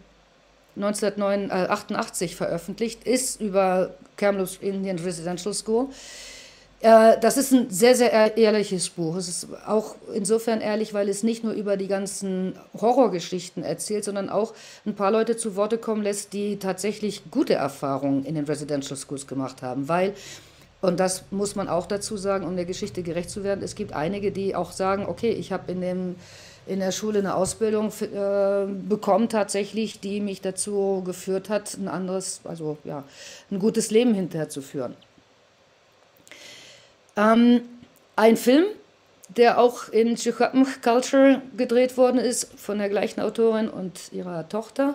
1988 veröffentlicht, ist über Kamloops Indian Residential School. Äh, das ist ein sehr, sehr ehrliches Buch. Es ist auch insofern ehrlich, weil es nicht nur über die ganzen Horrorgeschichten erzählt, sondern auch ein paar Leute zu Worte kommen lässt, die tatsächlich gute Erfahrungen in den Residential Schools gemacht haben. Weil, und das muss man auch dazu sagen, um der Geschichte gerecht zu werden, es gibt einige, die auch sagen, okay, ich habe in in der Schule eine Ausbildung äh, bekommen tatsächlich, die mich dazu geführt hat, ein anderes, also ja, ein gutes Leben hinterher zu führen. Ähm, ein Film, der auch in Chicopm Culture gedreht worden ist, von der gleichen Autorin und ihrer Tochter.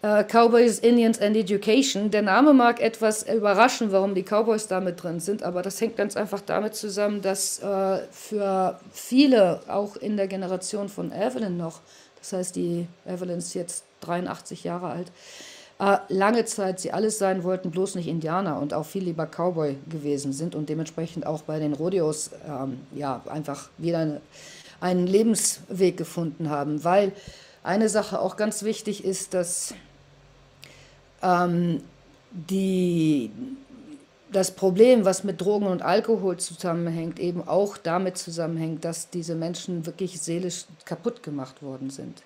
Uh, Cowboys, Indians and Education. Der Name mag etwas überraschen, warum die Cowboys damit drin sind, aber das hängt ganz einfach damit zusammen, dass uh, für viele, auch in der Generation von Evelyn noch, das heißt, die Evelyn ist jetzt 83 Jahre alt, äh, lange Zeit sie alles sein wollten, bloß nicht Indianer und auch viel lieber Cowboy gewesen sind und dementsprechend auch bei den Rodeos ähm, ja, einfach wieder eine, einen Lebensweg gefunden haben. Weil eine Sache auch ganz wichtig ist, dass ähm, die, das Problem, was mit Drogen und Alkohol zusammenhängt, eben auch damit zusammenhängt, dass diese Menschen wirklich seelisch kaputt gemacht worden sind.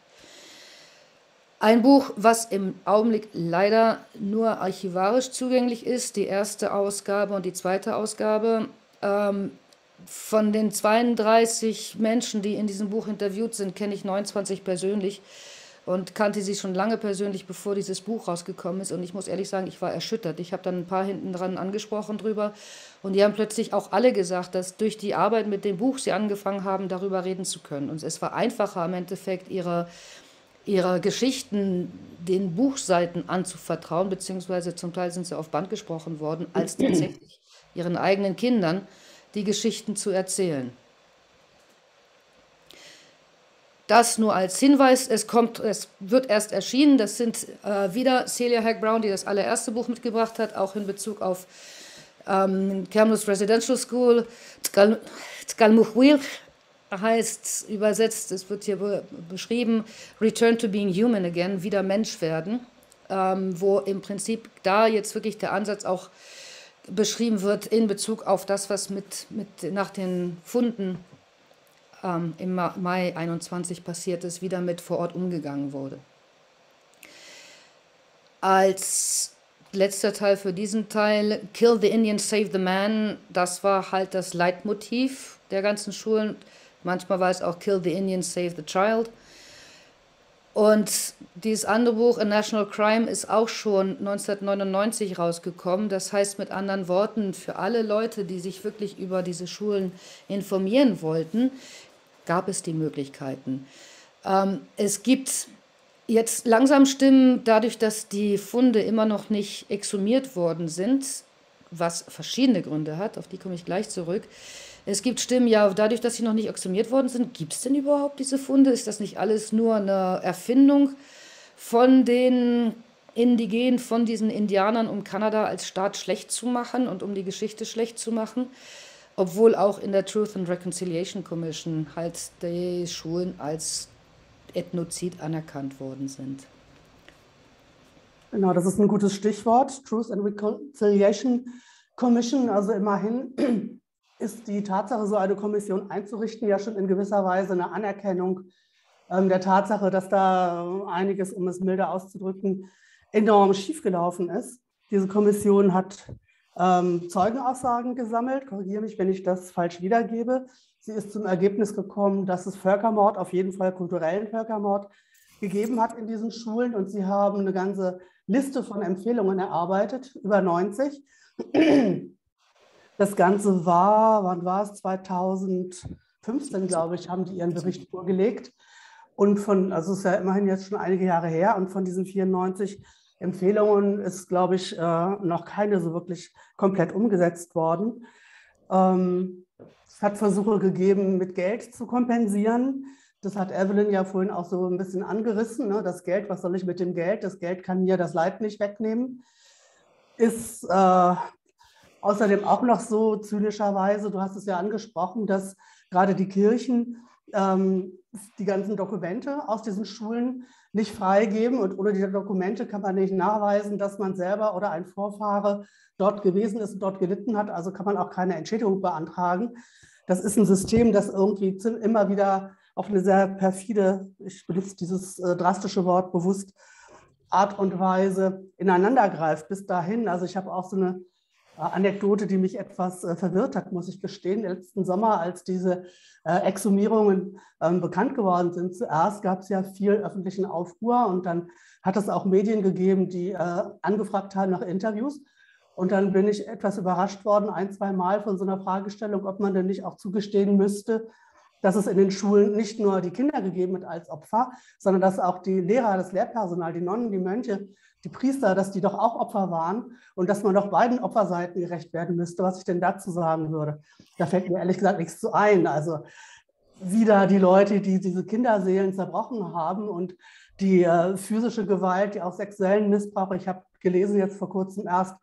Ein Buch, was im Augenblick leider nur archivarisch zugänglich ist, die erste Ausgabe und die zweite Ausgabe. Ähm, von den 32 Menschen, die in diesem Buch interviewt sind, kenne ich 29 persönlich und kannte sie schon lange persönlich, bevor dieses Buch rausgekommen ist. Und ich muss ehrlich sagen, ich war erschüttert. Ich habe dann ein paar hinten dran angesprochen drüber. Und die haben plötzlich auch alle gesagt, dass durch die Arbeit mit dem Buch sie angefangen haben, darüber reden zu können. Und es war einfacher im Endeffekt, ihre ihre Geschichten den Buchseiten anzuvertrauen, beziehungsweise zum Teil sind sie auf Band gesprochen worden, als tatsächlich ihren eigenen Kindern die Geschichten zu erzählen. Das nur als Hinweis, es, kommt, es wird erst erschienen, das sind äh, wieder Celia Hack Brown, die das allererste Buch mitgebracht hat, auch in Bezug auf ähm, Kamloops Residential School, Tkalmuchwil, heißt übersetzt, es wird hier beschrieben, Return to being human again, wieder Mensch werden, ähm, wo im Prinzip da jetzt wirklich der Ansatz auch beschrieben wird in Bezug auf das, was mit, mit nach den Funden ähm, im Mai 21 passiert ist, wieder mit vor Ort umgegangen wurde. Als letzter Teil für diesen Teil, Kill the Indian, Save the Man, das war halt das Leitmotiv der ganzen Schulen Manchmal war es auch Kill the Indian, Save the Child. Und dieses andere Buch, A National Crime, ist auch schon 1999 rausgekommen. Das heißt mit anderen Worten, für alle Leute, die sich wirklich über diese Schulen informieren wollten, gab es die Möglichkeiten. Ähm, es gibt jetzt langsam Stimmen, dadurch, dass die Funde immer noch nicht exhumiert worden sind, was verschiedene Gründe hat, auf die komme ich gleich zurück, es gibt Stimmen, ja, dadurch, dass sie noch nicht exhumiert worden sind, gibt es denn überhaupt diese Funde? Ist das nicht alles nur eine Erfindung von den Indigenen, von diesen Indianern, um Kanada als Staat schlecht zu machen und um die Geschichte schlecht zu machen? Obwohl auch in der Truth and Reconciliation Commission halt die Schulen als Ethnozid anerkannt worden sind. Genau, das ist ein gutes Stichwort. Truth and Reconciliation Commission, also immerhin ist die Tatsache, so eine Kommission einzurichten, ja schon in gewisser Weise eine Anerkennung ähm, der Tatsache, dass da einiges, um es milder auszudrücken, enorm schiefgelaufen ist. Diese Kommission hat ähm, Zeugenaussagen gesammelt, korrigiere mich, wenn ich das falsch wiedergebe. Sie ist zum Ergebnis gekommen, dass es Völkermord, auf jeden Fall kulturellen Völkermord, gegeben hat in diesen Schulen und sie haben eine ganze Liste von Empfehlungen erarbeitet, über 90. Das Ganze war, wann war es? 2015, glaube ich, haben die ihren Bericht vorgelegt. Und von, also es ist ja immerhin jetzt schon einige Jahre her, und von diesen 94 Empfehlungen ist, glaube ich, äh, noch keine so wirklich komplett umgesetzt worden. Ähm, es hat Versuche gegeben, mit Geld zu kompensieren. Das hat Evelyn ja vorhin auch so ein bisschen angerissen. Ne? Das Geld, was soll ich mit dem Geld? Das Geld kann mir das Leid nicht wegnehmen. Ist äh, außerdem auch noch so zynischerweise, du hast es ja angesprochen, dass gerade die Kirchen ähm, die ganzen Dokumente aus diesen Schulen nicht freigeben und ohne diese Dokumente kann man nicht nachweisen, dass man selber oder ein Vorfahre dort gewesen ist und dort gelitten hat. Also kann man auch keine Entschädigung beantragen. Das ist ein System, das irgendwie immer wieder auf eine sehr perfide, ich benutze dieses äh, drastische Wort bewusst, Art und Weise ineinandergreift bis dahin. Also ich habe auch so eine Anekdote, die mich etwas äh, verwirrt hat, muss ich gestehen. Letzten Sommer, als diese äh, Exhumierungen ähm, bekannt geworden sind, zuerst gab es ja viel öffentlichen Aufruhr und dann hat es auch Medien gegeben, die angefragt haben nach Interviews. Und dann bin ich etwas überrascht worden, ein, zwei Mal von so einer Fragestellung, ob man denn nicht auch zugestehen müsste, dass es in den Schulen nicht nur die Kinder gegeben hat als Opfer, sondern dass auch die Lehrer, das Lehrpersonal, die Nonnen, die Mönche die Priester, dass die doch auch Opfer waren und dass man doch beiden Opferseiten gerecht werden müsste, was ich denn dazu sagen würde. Da fällt mir ehrlich gesagt nichts zu ein. Also wieder die Leute, die diese Kinderseelen zerbrochen haben und die äh, physische Gewalt, die auch sexuellen Missbrauch. Ich habe gelesen jetzt vor kurzem erst,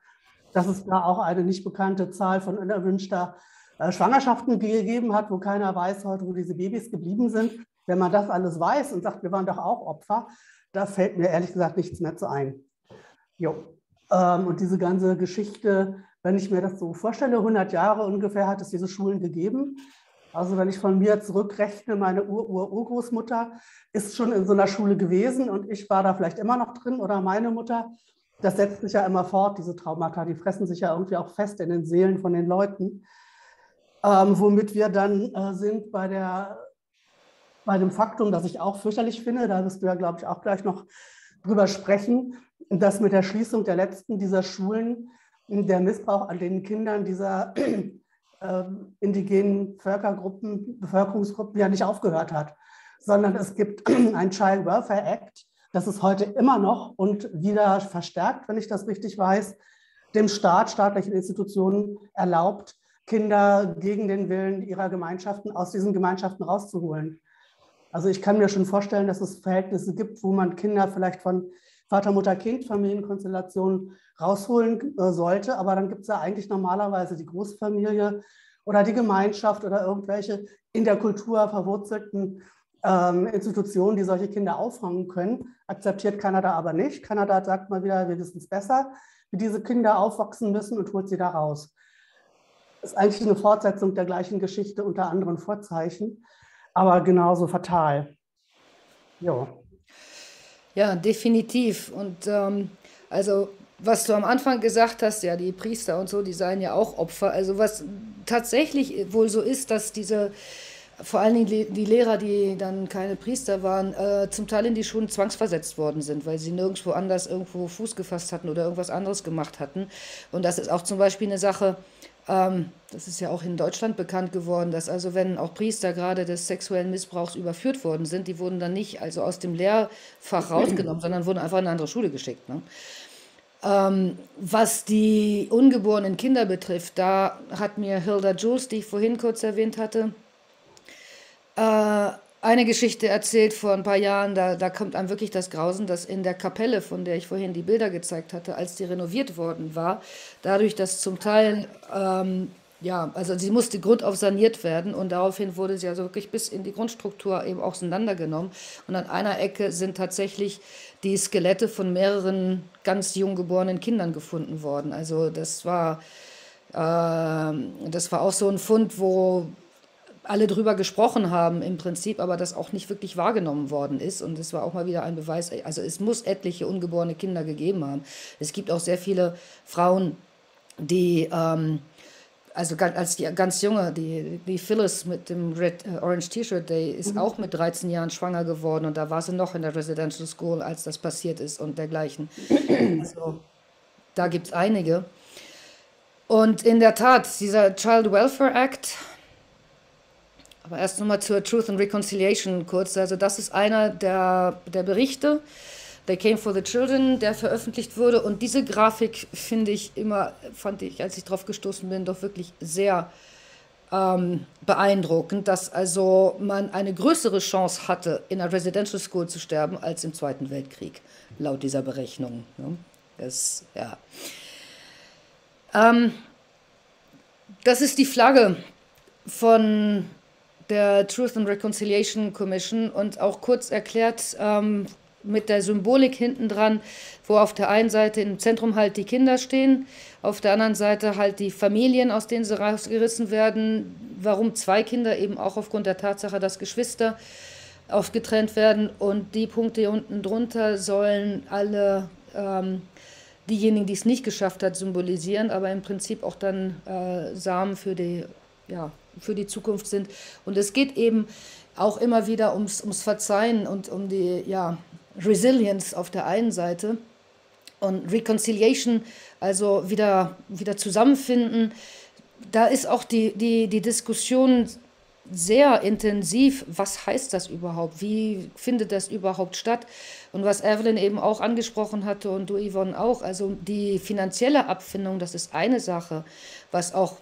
dass es da auch eine nicht bekannte Zahl von unerwünschter äh, Schwangerschaften gegeben hat, wo keiner weiß heute, wo diese Babys geblieben sind. Wenn man das alles weiß und sagt, wir waren doch auch Opfer, da fällt mir ehrlich gesagt nichts mehr zu ein. Jo. Ähm, und diese ganze Geschichte, wenn ich mir das so vorstelle, 100 Jahre ungefähr hat es diese Schulen gegeben. Also wenn ich von mir zurückrechne, meine Ur-Urgroßmutter ist schon in so einer Schule gewesen und ich war da vielleicht immer noch drin oder meine Mutter. Das setzt sich ja immer fort, diese Traumata, die fressen sich ja irgendwie auch fest in den Seelen von den Leuten. Ähm, womit wir dann äh, sind bei, der, bei dem Faktum, das ich auch fürchterlich finde, da wirst du ja, glaube ich, auch gleich noch drüber sprechen, dass mit der Schließung der letzten dieser Schulen der Missbrauch an den Kindern dieser äh, indigenen Völkergruppen, Bevölkerungsgruppen ja nicht aufgehört hat, sondern es gibt ein Child Welfare Act, das ist heute immer noch und wieder verstärkt, wenn ich das richtig weiß, dem Staat, staatlichen Institutionen erlaubt, Kinder gegen den Willen ihrer Gemeinschaften aus diesen Gemeinschaften rauszuholen. Also ich kann mir schon vorstellen, dass es Verhältnisse gibt, wo man Kinder vielleicht von Vater, Mutter, Kind, Familienkonstellation rausholen äh, sollte. Aber dann gibt es ja eigentlich normalerweise die Großfamilie oder die Gemeinschaft oder irgendwelche in der Kultur verwurzelten ähm, Institutionen, die solche Kinder auffangen können. Akzeptiert Kanada aber nicht. Kanada sagt mal wieder, wir wissen es besser, wie diese Kinder aufwachsen müssen und holt sie da raus. Ist eigentlich eine Fortsetzung der gleichen Geschichte unter anderen Vorzeichen, aber genauso fatal. Ja. Ja, definitiv. Und ähm, also was du am Anfang gesagt hast, ja, die Priester und so, die seien ja auch Opfer. Also was tatsächlich wohl so ist, dass diese, vor allen Dingen die Lehrer, die dann keine Priester waren, äh, zum Teil in die Schulen zwangsversetzt worden sind, weil sie nirgendwo anders irgendwo Fuß gefasst hatten oder irgendwas anderes gemacht hatten. Und das ist auch zum Beispiel eine Sache, ähm, das ist ja auch in Deutschland bekannt geworden, dass also wenn auch Priester gerade des sexuellen Missbrauchs überführt worden sind, die wurden dann nicht also aus dem Lehrfach rausgenommen, sondern wurden einfach in eine andere Schule geschickt. Ne? Ähm, was die ungeborenen Kinder betrifft, da hat mir Hilda Jules, die ich vorhin kurz erwähnt hatte, äh, eine Geschichte erzählt vor ein paar Jahren, da, da kommt einem wirklich das Grausen, dass in der Kapelle, von der ich vorhin die Bilder gezeigt hatte, als die renoviert worden war, dadurch, dass zum Teil, ähm, ja, also sie musste grundauf saniert werden und daraufhin wurde sie also wirklich bis in die Grundstruktur eben auseinandergenommen. Und an einer Ecke sind tatsächlich die Skelette von mehreren ganz jung geborenen Kindern gefunden worden. Also das war, äh, das war auch so ein Fund, wo alle drüber gesprochen haben im Prinzip, aber das auch nicht wirklich wahrgenommen worden ist. Und es war auch mal wieder ein Beweis, also es muss etliche ungeborene Kinder gegeben haben. Es gibt auch sehr viele Frauen, die, ähm, also als die ganz junge, die, die Phyllis mit dem Red äh, Orange T-Shirt, die ist mhm. auch mit 13 Jahren schwanger geworden und da war sie noch in der Residential School, als das passiert ist und dergleichen. Also da gibt es einige. Und in der Tat, dieser Child Welfare Act, aber erst nochmal zur Truth and Reconciliation kurz. Also das ist einer der, der Berichte, They Came for the Children, der veröffentlicht wurde. Und diese Grafik finde ich immer, fand ich, als ich drauf gestoßen bin, doch wirklich sehr ähm, beeindruckend, dass also man eine größere Chance hatte, in einer Residential School zu sterben, als im Zweiten Weltkrieg, laut dieser Berechnung. Ne? Das, ja. Ähm, das ist die Flagge von der Truth and Reconciliation Commission und auch kurz erklärt ähm, mit der Symbolik hinten dran, wo auf der einen Seite im Zentrum halt die Kinder stehen, auf der anderen Seite halt die Familien, aus denen sie rausgerissen werden. Warum zwei Kinder? Eben auch aufgrund der Tatsache, dass Geschwister aufgetrennt werden. Und die Punkte hier unten drunter sollen alle ähm, diejenigen, die es nicht geschafft hat, symbolisieren, aber im Prinzip auch dann äh, Samen für die, ja, für die Zukunft sind. Und es geht eben auch immer wieder ums, ums Verzeihen und um die ja, Resilience auf der einen Seite und Reconciliation, also wieder, wieder zusammenfinden. Da ist auch die, die, die Diskussion sehr intensiv, was heißt das überhaupt? Wie findet das überhaupt statt? Und was Evelyn eben auch angesprochen hatte und du, Yvonne, auch, also die finanzielle Abfindung, das ist eine Sache, was auch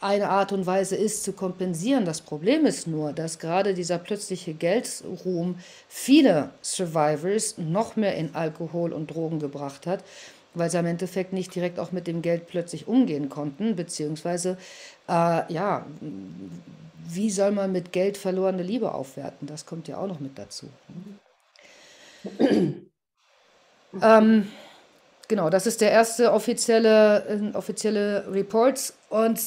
eine Art und Weise ist, zu kompensieren. Das Problem ist nur, dass gerade dieser plötzliche Geldruhm viele Survivors noch mehr in Alkohol und Drogen gebracht hat, weil sie im Endeffekt nicht direkt auch mit dem Geld plötzlich umgehen konnten, beziehungsweise, äh, ja, wie soll man mit Geld verlorene Liebe aufwerten? Das kommt ja auch noch mit dazu. ähm, genau, das ist der erste offizielle, äh, offizielle Report. Und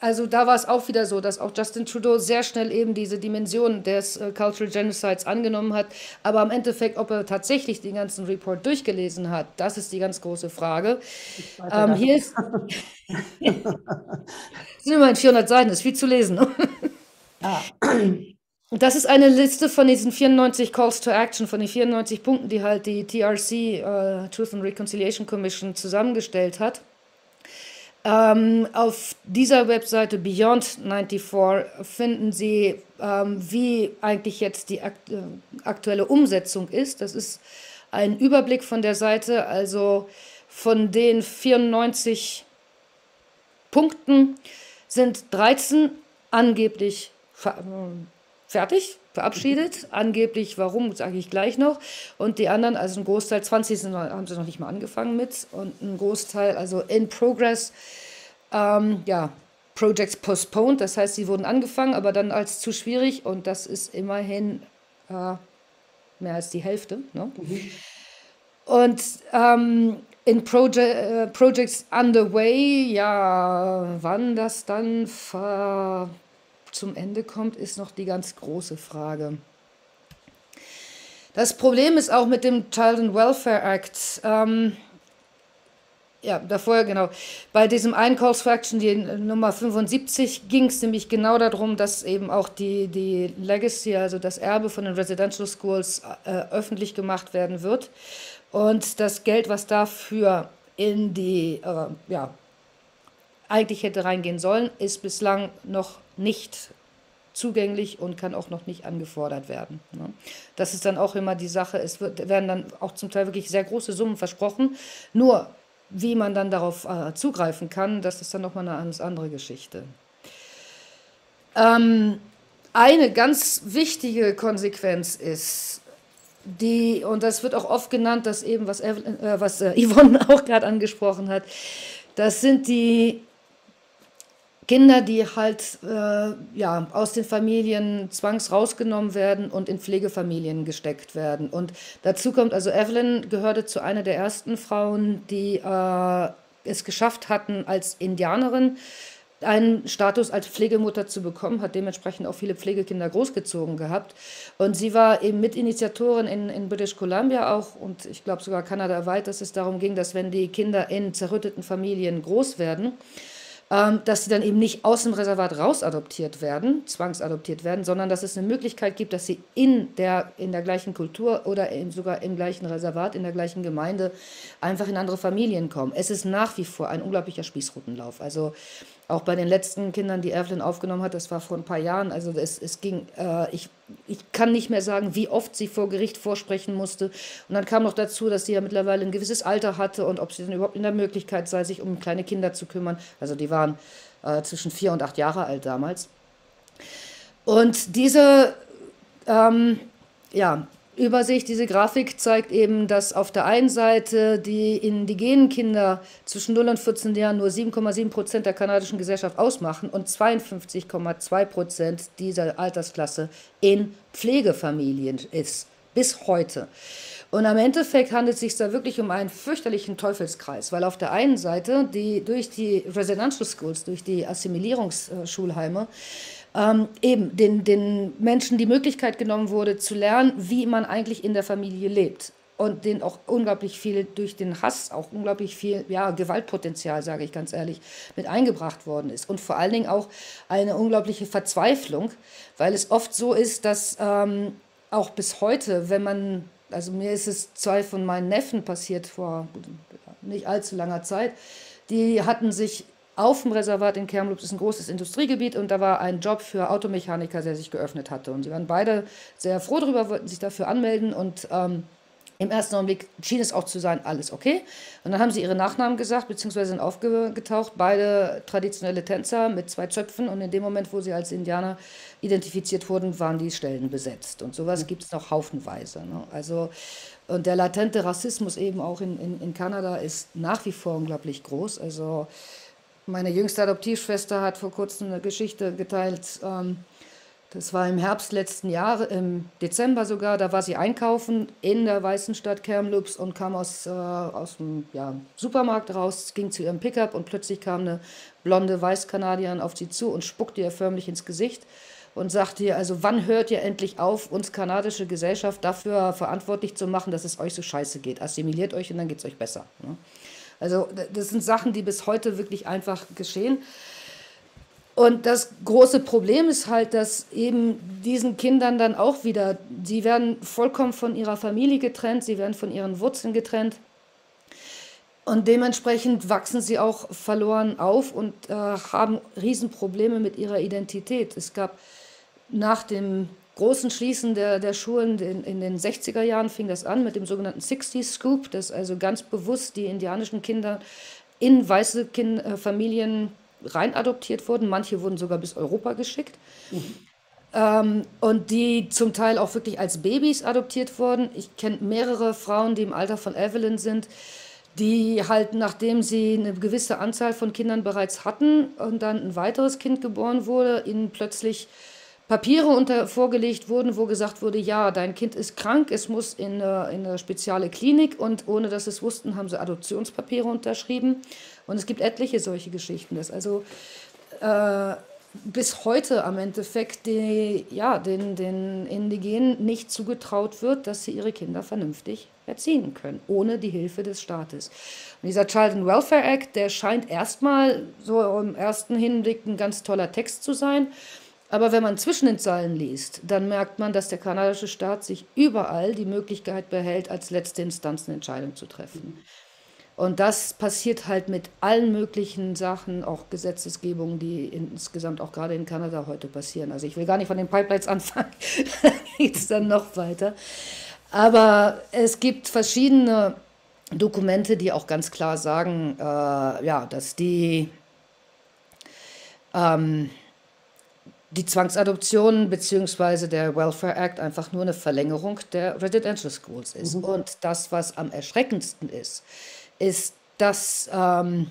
also da war es auch wieder so, dass auch Justin Trudeau sehr schnell eben diese Dimension des äh, Cultural Genocides angenommen hat. Aber im Endeffekt, ob er tatsächlich den ganzen Report durchgelesen hat, das ist die ganz große Frage. Ähm, hier ist, sind immerhin 400 Seiten, ist viel zu lesen. ah. Das ist eine Liste von diesen 94 Calls to Action, von den 94 Punkten, die halt die TRC, äh, Truth and Reconciliation Commission, zusammengestellt hat. Ähm, auf dieser Webseite Beyond 94 finden Sie, ähm, wie eigentlich jetzt die akt äh, aktuelle Umsetzung ist. Das ist ein Überblick von der Seite, also von den 94 Punkten sind 13 angeblich äh, fertig, verabschiedet. Angeblich, warum, sage ich gleich noch. Und die anderen, also ein Großteil, 20 sind, haben sie noch nicht mal angefangen mit. Und ein Großteil, also in progress, ähm, ja, Projects postponed. Das heißt, sie wurden angefangen, aber dann als zu schwierig. Und das ist immerhin äh, mehr als die Hälfte. Ne? Mhm. Und ähm, in Proje äh, Projects underway, ja, wann das dann zum Ende kommt, ist noch die ganz große Frage. Das Problem ist auch mit dem Child and Welfare Act. Ähm, ja, davor, genau. Bei diesem einen Calls for Action, die Nummer 75, ging es nämlich genau darum, dass eben auch die, die Legacy, also das Erbe von den Residential Schools, äh, öffentlich gemacht werden wird. Und das Geld, was dafür in die, äh, ja, eigentlich hätte reingehen sollen, ist bislang noch nicht zugänglich und kann auch noch nicht angefordert werden. Ne? Das ist dann auch immer die Sache. Es wird, werden dann auch zum Teil wirklich sehr große Summen versprochen. Nur wie man dann darauf äh, zugreifen kann, das ist dann nochmal eine ganz andere Geschichte. Ähm, eine ganz wichtige Konsequenz ist, die, und das wird auch oft genannt, dass eben, was, äh, was äh, Yvonne auch gerade angesprochen hat, das sind die Kinder, die halt äh, ja, aus den Familien zwangs rausgenommen werden und in Pflegefamilien gesteckt werden. Und dazu kommt, also Evelyn gehörte zu einer der ersten Frauen, die äh, es geschafft hatten, als Indianerin einen Status als Pflegemutter zu bekommen, hat dementsprechend auch viele Pflegekinder großgezogen gehabt. Und sie war eben Mitinitiatorin in, in British Columbia auch und ich glaube sogar kanadaweit, dass es darum ging, dass wenn die Kinder in zerrütteten Familien groß werden, ähm, dass sie dann eben nicht aus dem Reservat rausadoptiert werden, zwangsadoptiert werden, sondern dass es eine Möglichkeit gibt, dass sie in der, in der gleichen Kultur oder in, sogar im gleichen Reservat, in der gleichen Gemeinde einfach in andere Familien kommen. Es ist nach wie vor ein unglaublicher Spießrutenlauf. Also auch bei den letzten Kindern, die Evelyn aufgenommen hat, das war vor ein paar Jahren, also es, es ging, äh, ich, ich kann nicht mehr sagen, wie oft sie vor Gericht vorsprechen musste. Und dann kam noch dazu, dass sie ja mittlerweile ein gewisses Alter hatte und ob sie denn überhaupt in der Möglichkeit sei, sich um kleine Kinder zu kümmern. Also die waren äh, zwischen vier und acht Jahre alt damals. Und diese ähm, ja, Übersicht, diese Grafik zeigt eben, dass auf der einen Seite die indigenen Kinder zwischen 0 und 14 Jahren nur 7,7 Prozent der kanadischen Gesellschaft ausmachen und 52,2 Prozent dieser Altersklasse in Pflegefamilien ist, bis heute. Und am Endeffekt handelt es sich da wirklich um einen fürchterlichen Teufelskreis, weil auf der einen Seite die, durch die Residential Schools, durch die Assimilierungsschulheime, ähm, eben den, den Menschen die Möglichkeit genommen wurde, zu lernen, wie man eigentlich in der Familie lebt. Und denen auch unglaublich viel durch den Hass, auch unglaublich viel ja, Gewaltpotenzial, sage ich ganz ehrlich, mit eingebracht worden ist. Und vor allen Dingen auch eine unglaubliche Verzweiflung, weil es oft so ist, dass ähm, auch bis heute, wenn man, also mir ist es zwei von meinen Neffen passiert vor nicht allzu langer Zeit, die hatten sich auf dem Reservat in Kamloops ist ein großes Industriegebiet und da war ein Job für Automechaniker, der sich geöffnet hatte. Und sie waren beide sehr froh darüber, wollten sich dafür anmelden und ähm, im ersten Augenblick schien es auch zu sein, alles okay. Und dann haben sie ihre Nachnamen gesagt, beziehungsweise sind aufgetaucht, beide traditionelle Tänzer mit zwei Zöpfen. Und in dem Moment, wo sie als Indianer identifiziert wurden, waren die Stellen besetzt. Und sowas gibt es noch haufenweise. Ne? Also, und der latente Rassismus eben auch in, in, in Kanada ist nach wie vor unglaublich groß. Also meine jüngste Adoptivschwester hat vor kurzem eine Geschichte geteilt. Ähm, das war im Herbst letzten Jahres, im Dezember sogar. Da war sie einkaufen in der weißen Stadt Kamloops und kam aus, äh, aus dem ja, Supermarkt raus, ging zu ihrem Pickup und plötzlich kam eine blonde Weißkanadierin auf sie zu und spuckte ihr förmlich ins Gesicht und sagte ihr, also wann hört ihr endlich auf, uns kanadische Gesellschaft dafür verantwortlich zu machen, dass es euch so scheiße geht. Assimiliert euch und dann geht es euch besser. Ne? Also das sind Sachen, die bis heute wirklich einfach geschehen. Und das große Problem ist halt, dass eben diesen Kindern dann auch wieder, sie werden vollkommen von ihrer Familie getrennt, sie werden von ihren Wurzeln getrennt. Und dementsprechend wachsen sie auch verloren auf und äh, haben Riesenprobleme mit ihrer Identität. Es gab nach dem großen Schließen der, der Schulen in, in, den 60er Jahren fing das an mit dem sogenannten 60 Scoop, dass also ganz bewusst die indianischen Kinder in weiße kind, äh, Familien rein adoptiert wurden. Manche wurden sogar bis Europa geschickt. Ähm, und die zum Teil auch wirklich als Babys adoptiert wurden. Ich kenne mehrere Frauen, die im Alter von Evelyn sind, die halt, nachdem sie eine gewisse Anzahl von Kindern bereits hatten und dann ein weiteres Kind geboren wurde, ihnen plötzlich Papiere unter, vorgelegt wurden, wo gesagt wurde, ja, dein Kind ist krank, es muss in eine, in eine spezielle Klinik und ohne dass es wussten, haben sie Adoptionspapiere unterschrieben. Und es gibt etliche solche Geschichten, dass also äh, bis heute am Endeffekt die, ja, den, den Indigenen nicht zugetraut wird, dass sie ihre Kinder vernünftig erziehen können, ohne die Hilfe des Staates. Und dieser Child and Welfare Act, der scheint erstmal so im ersten Hinblick ein ganz toller Text zu sein. Aber wenn man zwischen den Zeilen liest, dann merkt man, dass der kanadische Staat sich überall die Möglichkeit behält, als letzte Instanz eine Entscheidung zu treffen. Und das passiert halt mit allen möglichen Sachen, auch Gesetzesgebungen, die insgesamt auch gerade in Kanada heute passieren. Also ich will gar nicht von den Pipelines anfangen, da geht es dann noch weiter. Aber es gibt verschiedene Dokumente, die auch ganz klar sagen, äh, ja, dass die ähm, die Zwangsadoption bzw. der Welfare Act einfach nur eine Verlängerung der Residential Schools ist. Mhm. Und das, was am erschreckendsten ist, ist, dass ähm,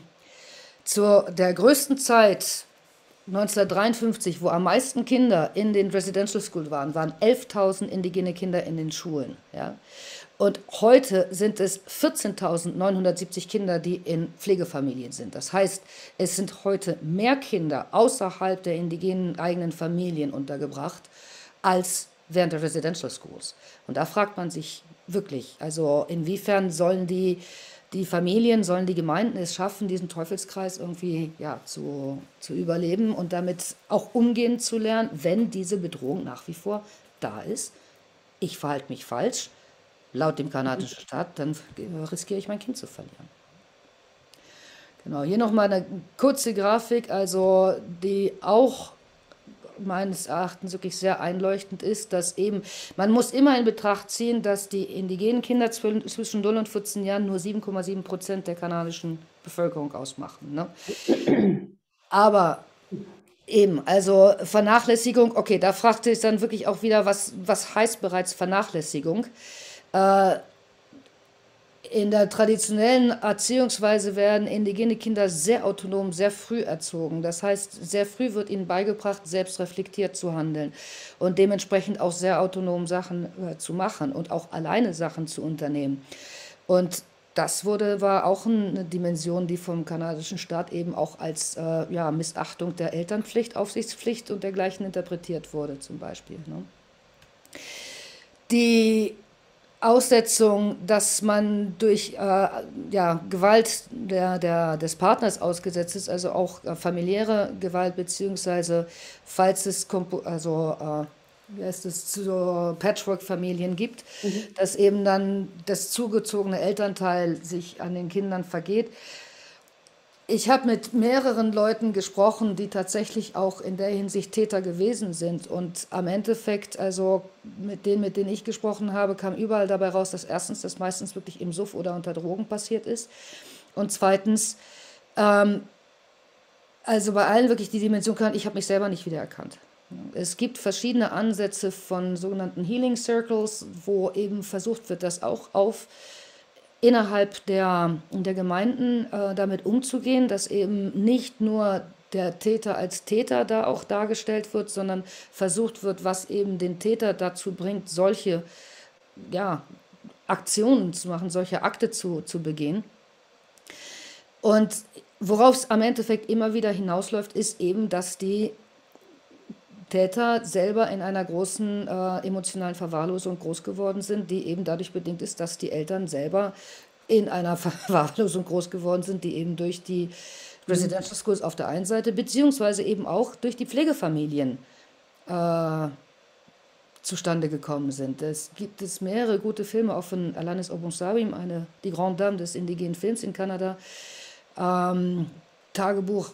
zu der größten Zeit 1953, wo am meisten Kinder in den Residential Schools waren, waren 11.000 indigene Kinder in den Schulen. Ja? Und heute sind es 14.970 Kinder, die in Pflegefamilien sind. Das heißt, es sind heute mehr Kinder außerhalb der indigenen eigenen Familien untergebracht als während der Residential Schools. Und da fragt man sich wirklich, also inwiefern sollen die, die Familien, sollen die Gemeinden es schaffen, diesen Teufelskreis irgendwie ja, zu, zu überleben und damit auch umgehen zu lernen, wenn diese Bedrohung nach wie vor da ist. Ich verhalte mich falsch laut dem kanadischen Staat, dann riskiere ich mein Kind zu verlieren. Genau, hier nochmal eine kurze Grafik, also die auch meines Erachtens wirklich sehr einleuchtend ist, dass eben, man muss immer in Betracht ziehen, dass die indigenen Kinder zwischen 0 und 14 Jahren nur 7,7 Prozent der kanadischen Bevölkerung ausmachen. Ne? Aber eben, also Vernachlässigung, okay, da fragt sich dann wirklich auch wieder, was, was heißt bereits Vernachlässigung? Äh, in der traditionellen Erziehungsweise werden indigene Kinder sehr autonom, sehr früh erzogen. Das heißt, sehr früh wird ihnen beigebracht, selbst reflektiert zu handeln und dementsprechend auch sehr autonom Sachen äh, zu machen und auch alleine Sachen zu unternehmen. Und das wurde, war auch eine Dimension, die vom kanadischen Staat eben auch als äh, ja, Missachtung der Elternpflicht, Aufsichtspflicht und dergleichen interpretiert wurde, zum Beispiel. Ne? Die Aussetzung, dass man durch äh, ja, Gewalt der, der, des Partners ausgesetzt ist, also auch äh, familiäre Gewalt, beziehungsweise falls es also, äh, wie heißt es, so Patchwork-Familien gibt, mhm. dass eben dann das zugezogene Elternteil sich an den Kindern vergeht. Ich habe mit mehreren Leuten gesprochen, die tatsächlich auch in der Hinsicht Täter gewesen sind. Und am Endeffekt, also mit denen, mit denen ich gesprochen habe, kam überall dabei raus, dass erstens das meistens wirklich im Suff oder unter Drogen passiert ist. Und zweitens, ähm, also bei allen wirklich die Dimension kann, ich habe mich selber nicht wiedererkannt. Es gibt verschiedene Ansätze von sogenannten Healing Circles, wo eben versucht wird, das auch auf innerhalb der, der Gemeinden äh, damit umzugehen, dass eben nicht nur der Täter als Täter da auch dargestellt wird, sondern versucht wird, was eben den Täter dazu bringt, solche ja, Aktionen zu machen, solche Akte zu, zu begehen. Und worauf es am Endeffekt immer wieder hinausläuft, ist eben, dass die Täter selber in einer großen äh, emotionalen Verwahrlosung groß geworden sind, die eben dadurch bedingt ist, dass die Eltern selber in einer Verwahrlosung groß geworden sind, die eben durch die Residential Schools auf der einen Seite, beziehungsweise eben auch durch die Pflegefamilien äh, zustande gekommen sind. Es gibt es mehrere gute Filme, auch von Alanis Obonsawim, eine, die Grande Dame des indigenen Films in Kanada. Ähm, Tagebuch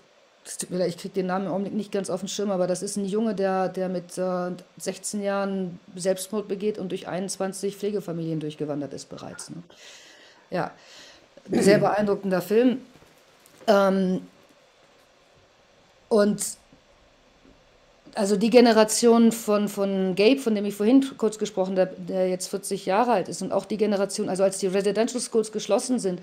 ich kriege den Namen im Augenblick nicht ganz auf den Schirm, aber das ist ein Junge, der, der mit äh, 16 Jahren Selbstmord begeht und durch 21 Pflegefamilien durchgewandert ist bereits. Ne? Ja, sehr beeindruckender Film. Ähm, und also die Generation von, von Gabe, von dem ich vorhin kurz gesprochen habe, der jetzt 40 Jahre alt ist, und auch die Generation, also als die Residential Schools geschlossen sind,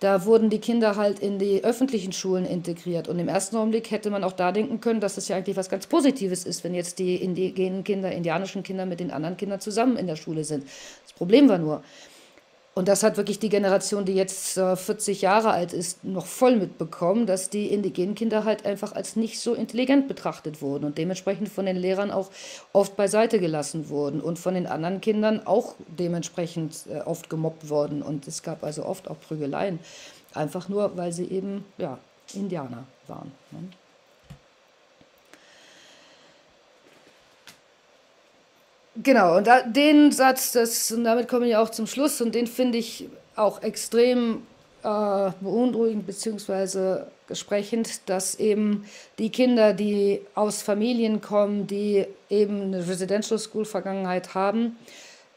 da wurden die Kinder halt in die öffentlichen Schulen integriert. Und im ersten Augenblick hätte man auch da denken können, dass es ja eigentlich was ganz Positives ist, wenn jetzt die indigenen Kinder, indianischen Kinder mit den anderen Kindern zusammen in der Schule sind. Das Problem war nur, und das hat wirklich die Generation, die jetzt äh, 40 Jahre alt ist, noch voll mitbekommen, dass die indigenen Kinder halt einfach als nicht so intelligent betrachtet wurden und dementsprechend von den Lehrern auch oft beiseite gelassen wurden und von den anderen Kindern auch dementsprechend äh, oft gemobbt worden. Und es gab also oft auch Prügeleien, einfach nur, weil sie eben ja, Indianer waren. Ne? Genau, und da, den Satz, das, und damit komme ich auch zum Schluss, und den finde ich auch extrem äh, beunruhigend bzw. gesprechend, dass eben die Kinder, die aus Familien kommen, die eben eine Residential School Vergangenheit haben,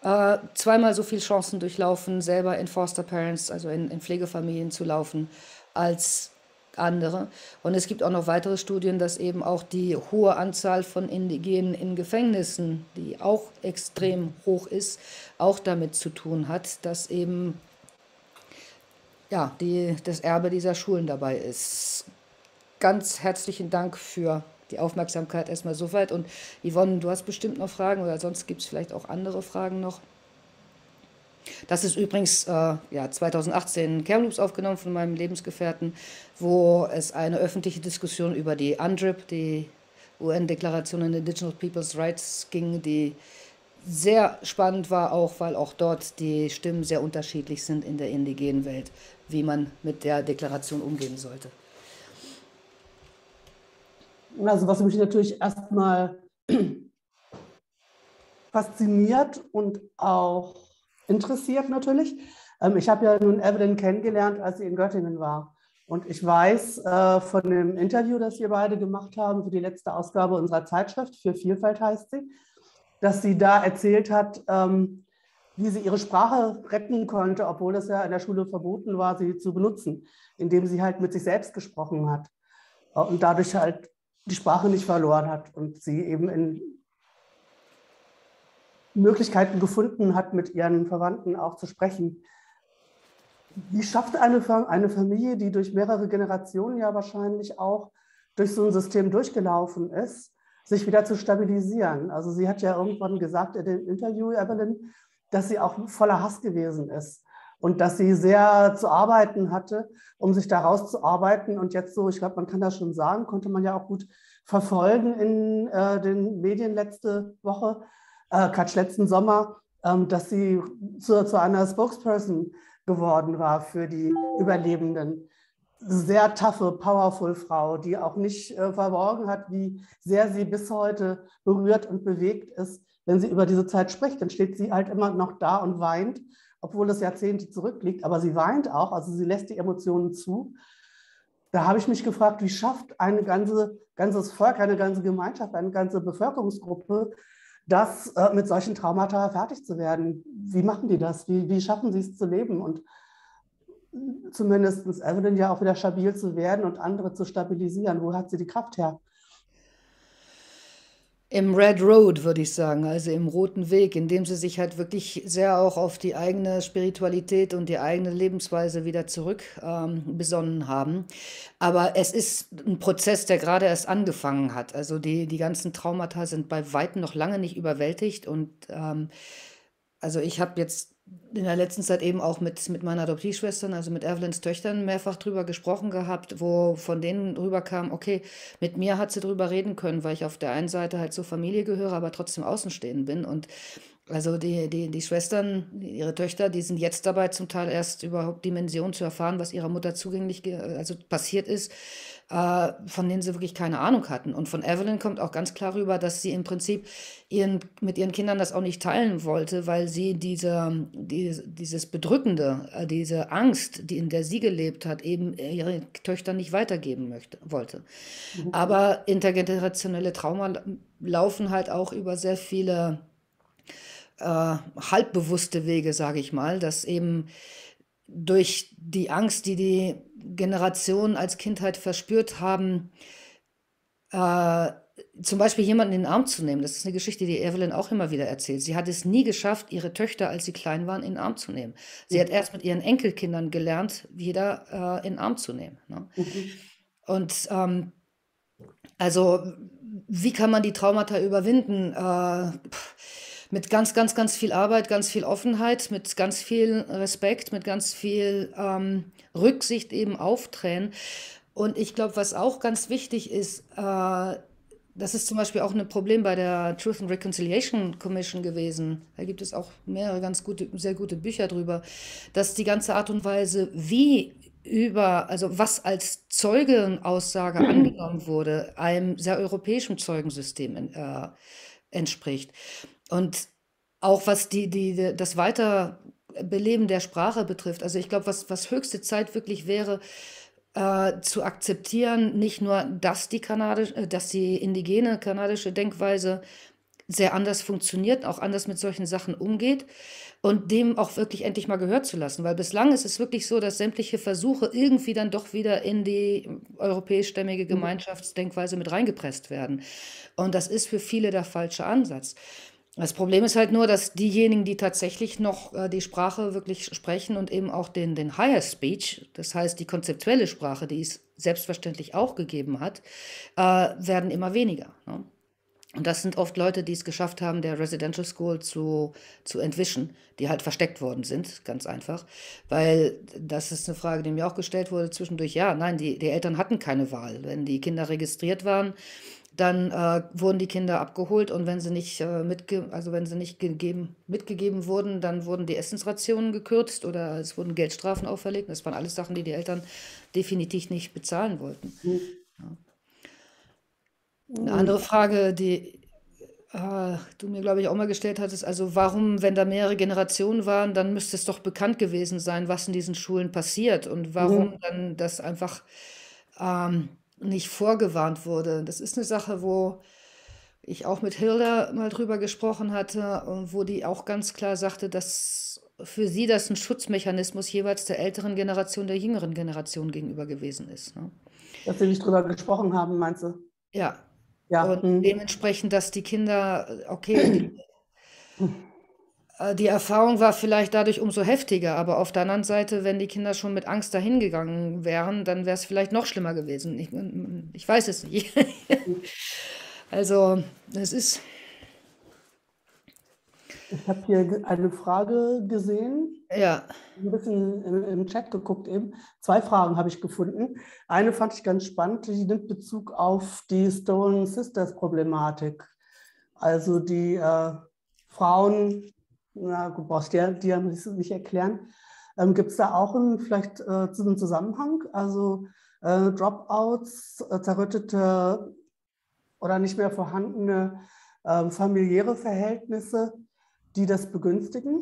äh, zweimal so viele Chancen durchlaufen, selber in Foster Parents, also in, in Pflegefamilien zu laufen, als andere. Und es gibt auch noch weitere Studien, dass eben auch die hohe Anzahl von Indigenen in Gefängnissen, die auch extrem hoch ist, auch damit zu tun hat, dass eben ja, die, das Erbe dieser Schulen dabei ist. Ganz herzlichen Dank für die Aufmerksamkeit erstmal soweit. Und Yvonne, du hast bestimmt noch Fragen oder sonst gibt es vielleicht auch andere Fragen noch. Das ist übrigens äh, ja, 2018 Kamloops aufgenommen von meinem Lebensgefährten, wo es eine öffentliche Diskussion über die UNDRIP, die UN-Deklaration in Indigenous Peoples' Rights, ging, die sehr spannend war, auch weil auch dort die Stimmen sehr unterschiedlich sind in der indigenen Welt, wie man mit der Deklaration umgehen sollte. Also was mich natürlich erstmal fasziniert und auch interessiert natürlich. Ähm, ich habe ja nun Evelyn kennengelernt, als sie in Göttingen war. Und ich weiß äh, von dem Interview, das wir beide gemacht haben für die letzte Ausgabe unserer Zeitschrift, für Vielfalt heißt sie, dass sie da erzählt hat, ähm, wie sie ihre Sprache retten konnte, obwohl es ja in der Schule verboten war, sie zu benutzen, indem sie halt mit sich selbst gesprochen hat. und dadurch halt die Sprache nicht verloren hat und sie eben in Möglichkeiten gefunden hat, mit ihren Verwandten auch zu sprechen. Wie schafft eine, Familie, die durch mehrere Generationen ja wahrscheinlich auch durch so ein System durchgelaufen ist, sich wieder zu stabilisieren? Also sie hat ja irgendwann gesagt in dem Interview, Evelyn, dass sie auch voller Hass gewesen ist und dass sie sehr zu arbeiten hatte, um sich da rauszuarbeiten. Und jetzt so, ich glaube, man kann das schon sagen, konnte man ja auch gut verfolgen in äh, den Medien letzte Woche, äh, Quatsch, letzten Sommer, ähm, dass sie zu, zu einer Spokesperson geworden war für die Überlebenden. Sehr taffe, powerful Frau, die auch nicht äh, verborgen hat, wie sehr sie bis heute berührt und bewegt ist, wenn sie über diese Zeit spricht. Dann steht sie halt immer noch da und weint, obwohl das Jahrzehnte zurückliegt. Aber sie weint auch, also sie lässt die Emotionen zu. Da habe ich mich gefragt, wie schafft ein ganze, ganzes Volk, eine ganze Gemeinschaft, eine ganze Bevölkerungsgruppe, das äh, mit solchen Traumata fertig zu werden. Wie machen die das? Wie, wie schaffen sie es zu leben und zumindest Evelyn ja auch wieder stabil zu werden und andere zu stabilisieren? Wo hat sie die Kraft her? Im Red Road, würde ich sagen, also im roten Weg, in dem sie sich halt wirklich sehr auch auf die eigene Spiritualität und die eigene Lebensweise wieder zurück ähm, besonnen haben. Aber es ist ein Prozess, der gerade erst angefangen hat. Also die, die ganzen Traumata sind bei weitem noch lange nicht überwältigt. Und ähm, also ich habe jetzt in der letzten Zeit eben auch mit, mit meinen Adoptivschwestern, also mit Evelyns Töchtern, mehrfach drüber gesprochen gehabt, wo von denen rüberkam, okay, mit mir hat sie drüber reden können, weil ich auf der einen Seite halt zur Familie gehöre, aber trotzdem außenstehend bin. Und also die, die, die Schwestern, ihre Töchter, die sind jetzt dabei, zum Teil erst überhaupt Dimensionen zu erfahren, was ihrer Mutter zugänglich, also passiert ist äh, von denen sie wirklich keine Ahnung hatten. Und von Evelyn kommt auch ganz klar rüber, dass sie im Prinzip ihren, mit ihren Kindern das auch nicht teilen wollte, weil sie diese, die, dieses Bedrückende, äh, diese Angst, die in der sie gelebt hat, eben ihre Töchter nicht weitergeben möchte, wollte. Mhm. Aber intergenerationelle Trauma laufen halt auch über sehr viele äh, halbbewusste Wege, sage ich mal, dass eben durch die Angst, die die Generationen als Kindheit verspürt haben, äh, zum Beispiel jemanden in den Arm zu nehmen. Das ist eine Geschichte, die Evelyn auch immer wieder erzählt. Sie hat es nie geschafft, ihre Töchter, als sie klein waren, in den Arm zu nehmen. Sie hat erst mit ihren Enkelkindern gelernt, jeder äh, in den Arm zu nehmen. Ne? Mhm. Und ähm, also, wie kann man die Traumata überwinden? Äh, mit ganz, ganz, ganz viel Arbeit, ganz viel Offenheit, mit ganz viel Respekt, mit ganz viel ähm, Rücksicht eben auftränen. Und ich glaube, was auch ganz wichtig ist, äh, das ist zum Beispiel auch ein Problem bei der Truth and Reconciliation Commission gewesen. Da gibt es auch mehrere ganz gute, sehr gute Bücher drüber, dass die ganze Art und Weise, wie über, also was als Zeugenaussage angenommen wurde, einem sehr europäischen Zeugensystem äh, entspricht. Und auch was die, die, das Weiterbeleben der Sprache betrifft. Also ich glaube, was, was höchste Zeit wirklich wäre, äh, zu akzeptieren, nicht nur, dass die, kanadisch, äh, dass die indigene kanadische Denkweise sehr anders funktioniert, auch anders mit solchen Sachen umgeht und dem auch wirklich endlich mal gehört zu lassen. Weil bislang ist es wirklich so, dass sämtliche Versuche irgendwie dann doch wieder in die europäischstämmige mhm. Gemeinschaftsdenkweise mit reingepresst werden. Und das ist für viele der falsche Ansatz. Das Problem ist halt nur, dass diejenigen, die tatsächlich noch äh, die Sprache wirklich sprechen und eben auch den, den Higher Speech, das heißt die konzeptuelle Sprache, die es selbstverständlich auch gegeben hat, äh, werden immer weniger. Ne? Und das sind oft Leute, die es geschafft haben, der Residential School zu, zu entwischen, die halt versteckt worden sind, ganz einfach. Weil das ist eine Frage, die mir auch gestellt wurde zwischendurch. Ja, nein, die, die Eltern hatten keine Wahl. Wenn die Kinder registriert waren, dann äh, wurden die Kinder abgeholt und wenn sie nicht äh, mitge also wenn sie nicht gegeben, mitgegeben wurden, dann wurden die Essensrationen gekürzt oder es wurden Geldstrafen auferlegt. Das waren alles Sachen, die die Eltern definitiv nicht bezahlen wollten. Mhm. Ja. Eine andere Frage, die äh, du mir, glaube ich, auch mal gestellt hattest, also warum, wenn da mehrere Generationen waren, dann müsste es doch bekannt gewesen sein, was in diesen Schulen passiert und warum mhm. dann das einfach ähm, nicht vorgewarnt wurde. Das ist eine Sache, wo ich auch mit Hilda mal drüber gesprochen hatte, wo die auch ganz klar sagte, dass für sie das ein Schutzmechanismus jeweils der älteren Generation, der jüngeren Generation gegenüber gewesen ist. Ne? Dass sie nicht drüber gesprochen haben, meinst du? Ja. Ja. Und mhm. dementsprechend, dass die Kinder, okay, die, äh, die Erfahrung war vielleicht dadurch umso heftiger, aber auf der anderen Seite, wenn die Kinder schon mit Angst dahingegangen wären, dann wäre es vielleicht noch schlimmer gewesen. Ich, ich weiß es nicht. also, es ist. Ich habe hier eine Frage gesehen. Ja. Ein bisschen im, im Chat geguckt eben. Zwei Fragen habe ich gefunden. Eine fand ich ganz spannend, die nimmt Bezug auf die Stolen Sisters Problematik. Also die äh, Frauen, na, du brauchst dir die nicht erklären. Ähm, Gibt es da auch einen, vielleicht äh, einen Zusammenhang? Also äh, Dropouts, äh, zerrüttete oder nicht mehr vorhandene ähm, familiäre Verhältnisse, die das begünstigen?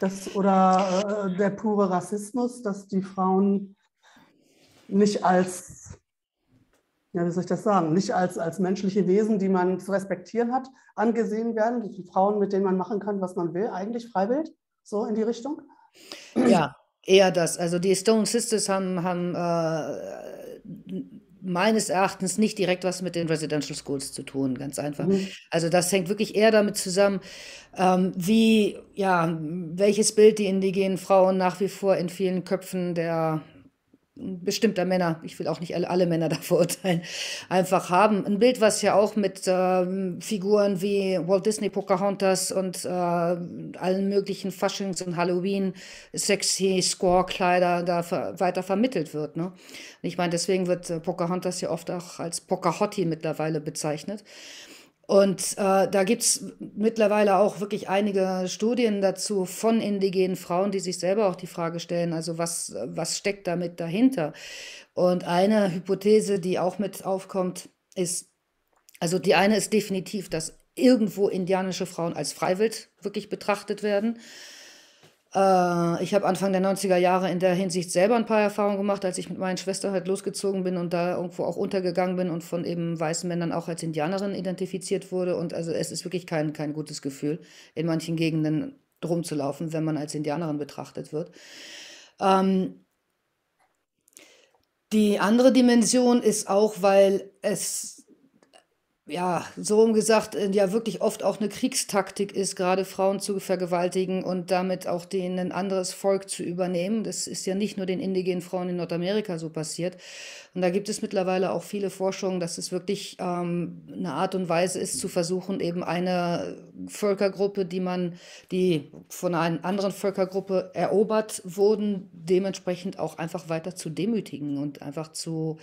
Das, oder äh, der pure Rassismus, dass die Frauen nicht als, ja, wie soll ich das sagen, nicht als, als menschliche Wesen, die man zu respektieren hat, angesehen werden. Die Frauen, mit denen man machen kann, was man will, eigentlich freiwillig, so in die Richtung? Ja, eher das. Also die Stone Sisters haben, haben äh, meines Erachtens nicht direkt was mit den Residential Schools zu tun, ganz einfach. Mhm. Also das hängt wirklich eher damit zusammen, ähm, wie, ja, welches Bild die indigenen Frauen nach wie vor in vielen Köpfen der bestimmter Männer, ich will auch nicht alle, alle Männer da verurteilen, einfach haben. Ein Bild, was ja auch mit ähm, Figuren wie Walt Disney, Pocahontas und äh, allen möglichen Faschings- und Halloween, sexy Score-Kleider da ver weiter vermittelt wird. Ne? Ich meine, deswegen wird äh, Pocahontas ja oft auch als Pocahontas mittlerweile bezeichnet. Und äh, da gibt es mittlerweile auch wirklich einige Studien dazu von indigenen Frauen, die sich selber auch die Frage stellen, also was, was steckt damit dahinter? Und eine Hypothese, die auch mit aufkommt, ist, also die eine ist definitiv, dass irgendwo indianische Frauen als Freiwild wirklich betrachtet werden. Äh, ich habe Anfang der 90er Jahre in der Hinsicht selber ein paar Erfahrungen gemacht, als ich mit meinen Schwestern halt losgezogen bin und da irgendwo auch untergegangen bin und von eben weißen Männern auch als Indianerin identifiziert wurde. Und also es ist wirklich kein, kein gutes Gefühl, in manchen Gegenden rumzulaufen, wenn man als Indianerin betrachtet wird. Ähm, die andere Dimension ist auch, weil es ja, so gesagt, äh, ja wirklich oft auch eine Kriegstaktik ist, gerade Frauen zu vergewaltigen und damit auch denen ein anderes Volk zu übernehmen. Das ist ja nicht nur den indigenen Frauen in Nordamerika so passiert. Und da gibt es mittlerweile auch viele Forschungen, dass es wirklich ähm, eine Art und Weise ist, zu versuchen, eben eine Völkergruppe, die man, die von einer anderen Völkergruppe erobert wurden, dementsprechend auch einfach weiter zu demütigen und einfach zu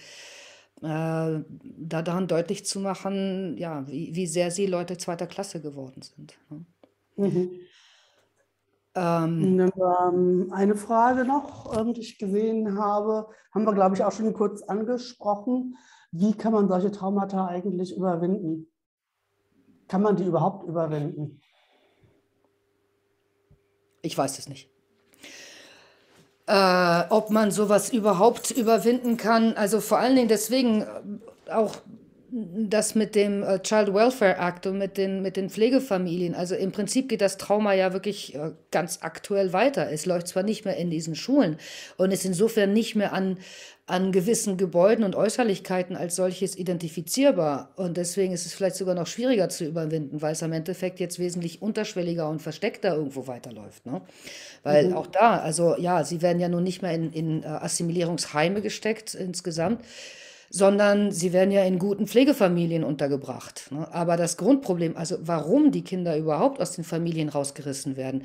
äh, daran deutlich zu machen, ja, wie, wie sehr sie Leute zweiter Klasse geworden sind. Ne? Mhm. Ähm, ähm, eine Frage noch, ähm, die ich gesehen habe, haben wir, glaube ich, auch schon kurz angesprochen. Wie kann man solche Traumata eigentlich überwinden? Kann man die überhaupt überwinden? ich weiß es nicht. Äh, ob man sowas überhaupt überwinden kann. Also vor allen Dingen deswegen äh, auch das mit dem äh, Child Welfare Act und mit den, mit den Pflegefamilien. Also im Prinzip geht das Trauma ja wirklich äh, ganz aktuell weiter. Es läuft zwar nicht mehr in diesen Schulen und ist insofern nicht mehr an, an gewissen Gebäuden und Äußerlichkeiten als solches identifizierbar. Und deswegen ist es vielleicht sogar noch schwieriger zu überwinden, weil es am Endeffekt jetzt wesentlich unterschwelliger und versteckter irgendwo weiterläuft. Ne? Weil Mhm. auch da, also ja, sie werden ja nun nicht mehr in, in äh, Assimilierungsheime gesteckt insgesamt, sondern sie werden ja in guten Pflegefamilien untergebracht. Ne? Aber das Grundproblem, also warum die Kinder überhaupt aus den Familien rausgerissen werden.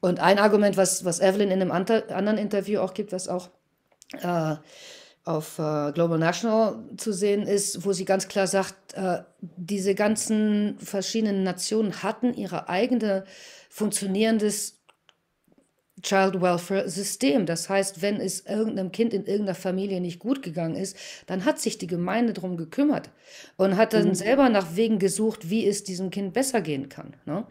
Und ein Argument, was, was Evelyn in einem anderen Interview auch gibt, was auch äh, auf äh, Global National zu sehen ist, wo sie ganz klar sagt, äh, diese ganzen verschiedenen Nationen hatten ihre eigene funktionierendes Child Welfare System. Das heißt, wenn es irgendeinem Kind in irgendeiner Familie nicht gut gegangen ist, dann hat sich die Gemeinde darum gekümmert und hat dann selber nach Wegen gesucht, wie es diesem Kind besser gehen kann. Ne?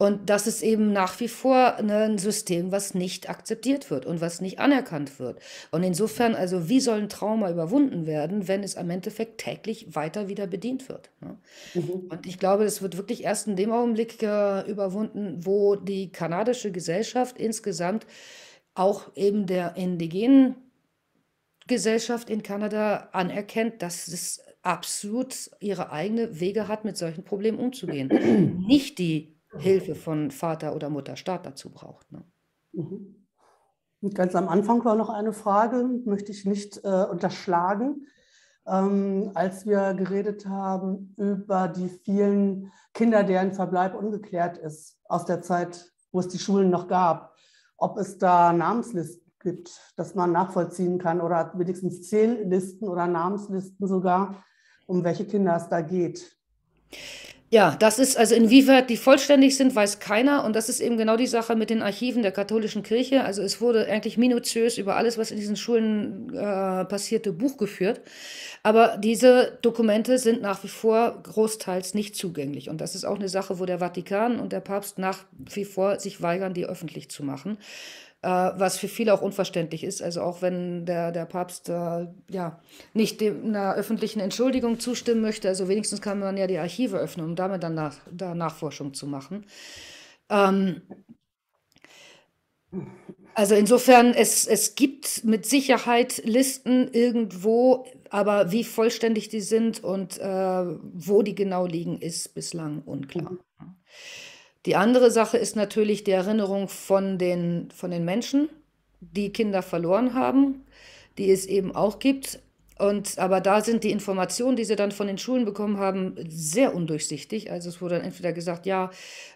Und das ist eben nach wie vor ein System, was nicht akzeptiert wird und was nicht anerkannt wird. Und insofern, also wie soll ein Trauma überwunden werden, wenn es am Endeffekt täglich weiter wieder bedient wird? Ne? Und ich glaube, das wird wirklich erst in dem Augenblick äh, überwunden, wo die kanadische Gesellschaft insgesamt auch eben der indigenen Gesellschaft in Kanada anerkennt, dass es absolut ihre eigene Wege hat, mit solchen Problemen umzugehen. Nicht die Hilfe von Vater oder Mutter Staat dazu braucht. Ne? Mhm. Ganz am Anfang war noch eine Frage, möchte ich nicht äh, unterschlagen. Ähm, als wir geredet haben über die vielen Kinder, deren Verbleib ungeklärt ist, aus der Zeit, wo es die Schulen noch gab, ob es da Namenslisten gibt, dass man nachvollziehen kann oder wenigstens Zähllisten oder Namenslisten sogar, um welche Kinder es da geht. Ja, das ist also inwieweit die vollständig sind, weiß keiner. Und das ist eben genau die Sache mit den Archiven der katholischen Kirche. Also es wurde eigentlich minutiös über alles, was in diesen Schulen äh, passierte, Buch geführt. Aber diese Dokumente sind nach wie vor großteils nicht zugänglich. Und das ist auch eine Sache, wo der Vatikan und der Papst nach wie vor sich weigern, die öffentlich zu machen äh, was für viele auch unverständlich ist. Also auch wenn der, der Papst äh, ja nicht dem, einer öffentlichen Entschuldigung zustimmen möchte, also wenigstens kann man ja die Archive öffnen, um damit dann nach, da Nachforschung zu machen. Ähm, also insofern, es, es gibt mit Sicherheit Listen irgendwo, aber wie vollständig die sind und äh, wo die genau liegen, ist bislang unklar. Mhm. Die andere Sache ist natürlich die Erinnerung von den, von den Menschen, die Kinder verloren haben, die es eben auch gibt. Und, aber da sind die Informationen, die sie dann von den Schulen bekommen haben, sehr undurchsichtig. Also es wurde dann entweder gesagt, ja,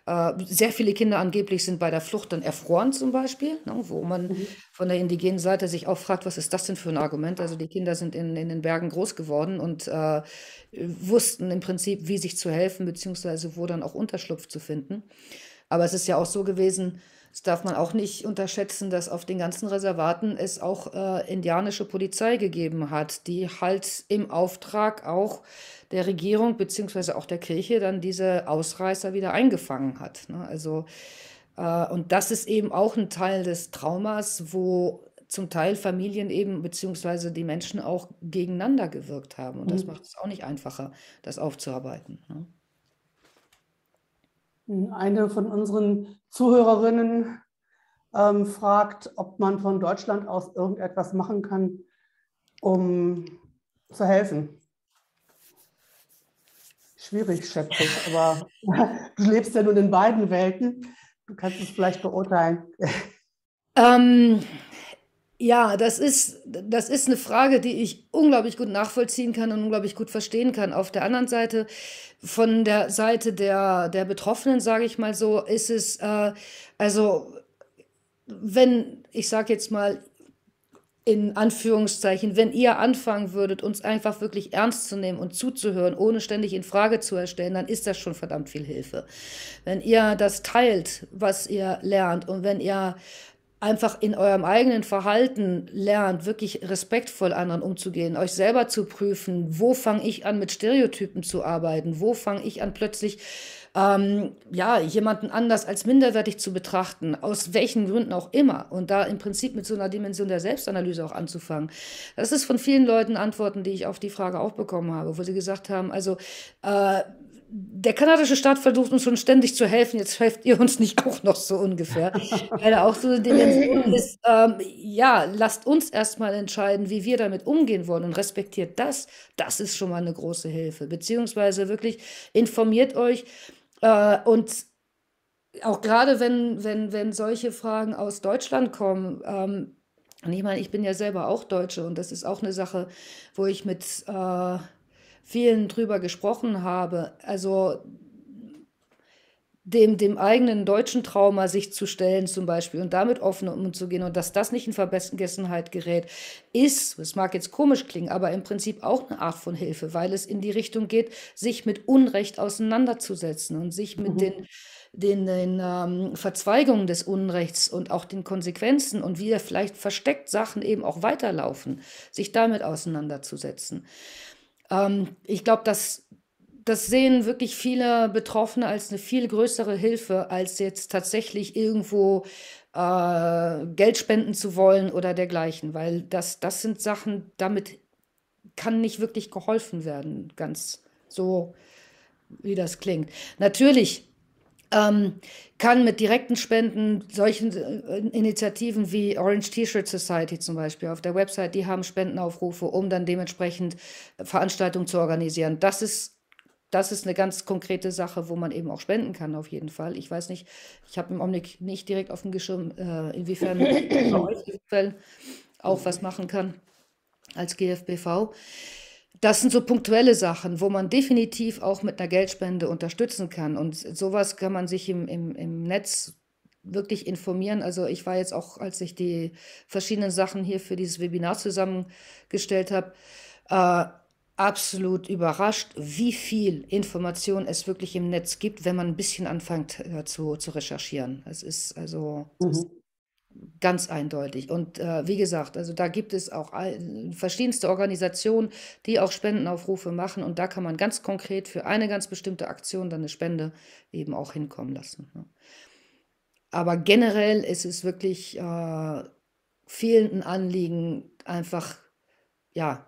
äh, sehr viele Kinder angeblich sind bei der Flucht dann erfroren zum Beispiel, ne, wo man mhm. von der indigenen Seite sich auch fragt, was ist das denn für ein Argument? Also die Kinder sind in, in den Bergen groß geworden und äh, wussten im Prinzip, wie sich zu helfen, beziehungsweise wo dann auch Unterschlupf zu finden. Aber es ist ja auch so gewesen, das darf man auch nicht unterschätzen, dass auf den ganzen Reservaten es auch äh, indianische Polizei gegeben hat, die halt im Auftrag auch der Regierung beziehungsweise auch der Kirche dann diese Ausreißer wieder eingefangen hat. Ne? Also, äh, und das ist eben auch ein Teil des Traumas, wo zum Teil Familien eben beziehungsweise die Menschen auch gegeneinander gewirkt haben. Und das mhm. macht es auch nicht einfacher, das aufzuarbeiten. Ne? Eine von unseren Zuhörerinnen ähm, fragt, ob man von Deutschland aus irgendetwas machen kann, um zu helfen. Schwierig, schätze ich, aber du lebst ja nun in beiden Welten. Du kannst es vielleicht beurteilen. Ähm, ja, das ist, das ist eine Frage, die ich unglaublich gut nachvollziehen kann und unglaublich gut verstehen kann. Auf der anderen Seite, von der Seite der, der Betroffenen, sage ich mal so, ist es, äh, also, wenn, ich sage jetzt mal, in Anführungszeichen, wenn ihr anfangen würdet, uns einfach wirklich ernst zu nehmen und zuzuhören, ohne ständig in Frage zu erstellen, dann ist das schon verdammt viel Hilfe. Wenn ihr das teilt, was ihr lernt und wenn ihr einfach in eurem eigenen Verhalten lernt, wirklich respektvoll anderen umzugehen, euch selber zu prüfen, wo fange ich an, mit Stereotypen zu arbeiten, wo fange ich an, plötzlich ähm, ja, jemanden anders als minderwertig zu betrachten, aus welchen Gründen auch immer. Und da im Prinzip mit so einer Dimension der Selbstanalyse auch anzufangen. Das ist von vielen Leuten Antworten, die ich auf die Frage auch bekommen habe, wo sie gesagt haben, also äh, der kanadische Staat versucht uns schon ständig zu helfen, jetzt helft ihr uns nicht auch noch so ungefähr. Weil da auch so Dimension ist, ähm, ja, lasst uns erstmal entscheiden, wie wir damit umgehen wollen und respektiert das. Das ist schon mal eine große Hilfe. Beziehungsweise wirklich informiert euch äh, und auch gerade wenn, wenn, wenn solche Fragen aus Deutschland kommen, ähm, und ich meine, ich bin ja selber auch Deutsche und das ist auch eine Sache, wo ich mit äh, vielen drüber gesprochen habe. Also dem, dem eigenen deutschen Trauma sich zu stellen zum Beispiel und damit offen umzugehen und dass das nicht in Vergessenheit gerät, ist, es mag jetzt komisch klingen, aber im Prinzip auch eine Art von Hilfe, weil es in die Richtung geht, sich mit Unrecht auseinanderzusetzen und sich mit mhm. den, den, den ähm, Verzweigungen des Unrechts und auch den Konsequenzen und wie vielleicht versteckt Sachen eben auch weiterlaufen, sich damit auseinanderzusetzen. Ähm, ich glaube, das, das sehen wirklich viele Betroffene als eine viel größere Hilfe, als jetzt tatsächlich irgendwo äh, Geld spenden zu wollen oder dergleichen, weil das, das sind Sachen, damit kann nicht wirklich geholfen werden, ganz so, wie das klingt. Natürlich ähm, kann mit direkten Spenden solchen äh, Initiativen wie Orange T-Shirt Society zum Beispiel auf der Website, die haben Spendenaufrufe, um dann dementsprechend Veranstaltungen zu organisieren. Das ist das ist eine ganz konkrete Sache, wo man eben auch spenden kann, auf jeden Fall. Ich weiß nicht, ich habe im Augenblick nicht direkt auf dem Geschirm, äh, inwiefern bei euch auch was machen kann als GFBV. Das sind so punktuelle Sachen, wo man definitiv auch mit einer Geldspende unterstützen kann. Und sowas kann man sich im, im, im Netz wirklich informieren. Also ich war jetzt auch, als ich die verschiedenen Sachen hier für dieses Webinar zusammengestellt habe, äh, absolut überrascht, wie viel Information es wirklich im Netz gibt, wenn man ein bisschen anfängt äh, zu, zu recherchieren. Es ist also mhm. Ganz eindeutig. Und äh, wie gesagt, also da gibt es auch verschiedenste Organisationen, die auch Spendenaufrufe machen. Und da kann man ganz konkret für eine ganz bestimmte Aktion dann eine Spende eben auch hinkommen lassen. Ne? Aber generell ist es wirklich äh, vielen Anliegen einfach, ja,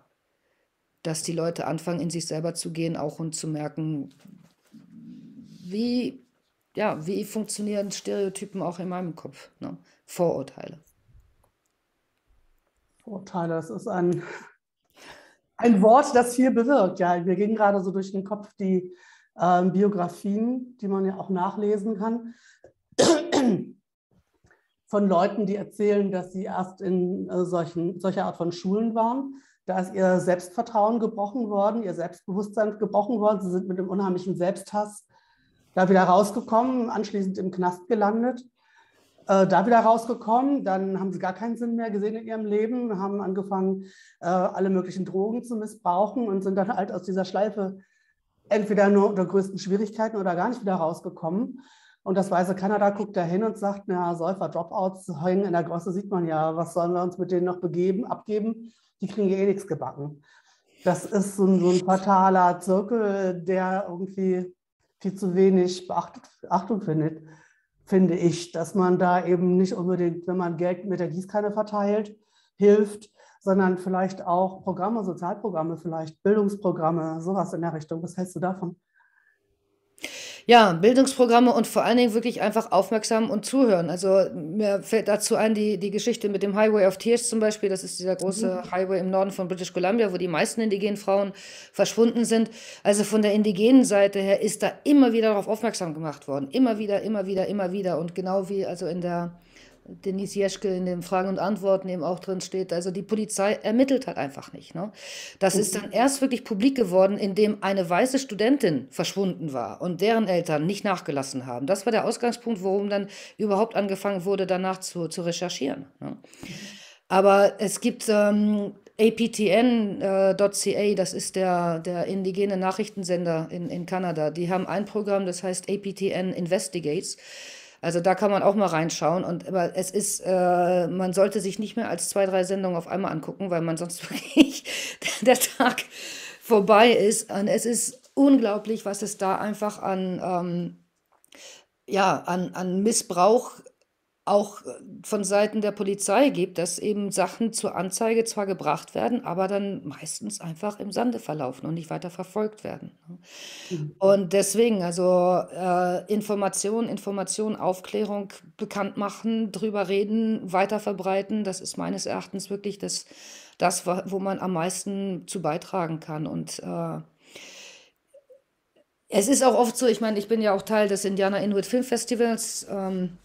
dass die Leute anfangen, in sich selber zu gehen, auch und zu merken, wie, ja, wie funktionieren Stereotypen auch in meinem Kopf, ne? Vorurteile. Vorurteile, das ist ein, ein Wort, das viel bewirkt. Ja, wir gehen gerade so durch den Kopf die äh, Biografien, die man ja auch nachlesen kann, von Leuten, die erzählen, dass sie erst in äh, solchen, solcher Art von Schulen waren da ist ihr Selbstvertrauen gebrochen worden, ihr Selbstbewusstsein gebrochen worden. Sie sind mit einem unheimlichen Selbsthass da wieder rausgekommen, anschließend im Knast gelandet. Äh, da wieder rausgekommen, dann haben sie gar keinen Sinn mehr gesehen in ihrem Leben, haben angefangen, äh, alle möglichen Drogen zu missbrauchen und sind dann halt aus dieser Schleife entweder nur unter größten Schwierigkeiten oder gar nicht wieder rausgekommen. Und das weiße Kanada guckt da hin und sagt, na, Säufer, Dropouts hängen in der Gosse, sieht man ja, was sollen wir uns mit denen noch begeben, abgeben? die kriegen eh nichts gebacken. Das ist so ein, so ein fataler Zirkel, der irgendwie viel zu wenig Beachtung findet, finde ich, dass man da eben nicht unbedingt, wenn man Geld mit der Gießkanne verteilt, hilft, sondern vielleicht auch Programme, Sozialprogramme, vielleicht Bildungsprogramme, sowas in der Richtung. Was hältst du davon? Ja, Bildungsprogramme und vor allen Dingen wirklich einfach aufmerksam und zuhören. Also mir fällt dazu ein, die, die Geschichte mit dem Highway of Tears zum Beispiel. Das ist dieser große mhm. Highway im Norden von British Columbia, wo die meisten indigenen Frauen verschwunden sind. Also von der indigenen Seite her ist da immer wieder darauf aufmerksam gemacht worden. Immer wieder, immer wieder, immer wieder. Und genau wie also in der Denise Jeschke in den Fragen und Antworten eben auch drin steht. Also die Polizei ermittelt halt einfach nicht. Ne? Das ist dann erst wirklich publik geworden, indem eine weiße Studentin verschwunden war und deren Eltern nicht nachgelassen haben. Das war der Ausgangspunkt, worum dann überhaupt angefangen wurde, danach zu, zu recherchieren. Ne? Aber es gibt ähm, APTN.ca, äh, das ist der, der indigene Nachrichtensender in, in Kanada. Die haben ein Programm, das heißt APTN Investigates. Also da kann man auch mal reinschauen. Und aber es ist, äh, man sollte sich nicht mehr als zwei, drei Sendungen auf einmal angucken, weil man sonst wirklich der Tag vorbei ist. Und es ist unglaublich, was es da einfach an, ähm, ja, an, an Missbrauch auch äh, von Seiten der Polizei gibt, dass eben Sachen zur Anzeige zwar gebracht werden, aber dann meistens einfach im Sande verlaufen und nicht weiter verfolgt werden. Ne? Mhm. Und deswegen, also äh, Information, Information, Aufklärung bekannt machen, drüber reden, weiter verbreiten, das ist meines Erachtens wirklich das, das wo man am meisten zu beitragen kann. Und äh, es ist auch oft so, ich meine, ich bin ja auch Teil des Indianer Inuit Filmfestivals. Ähm,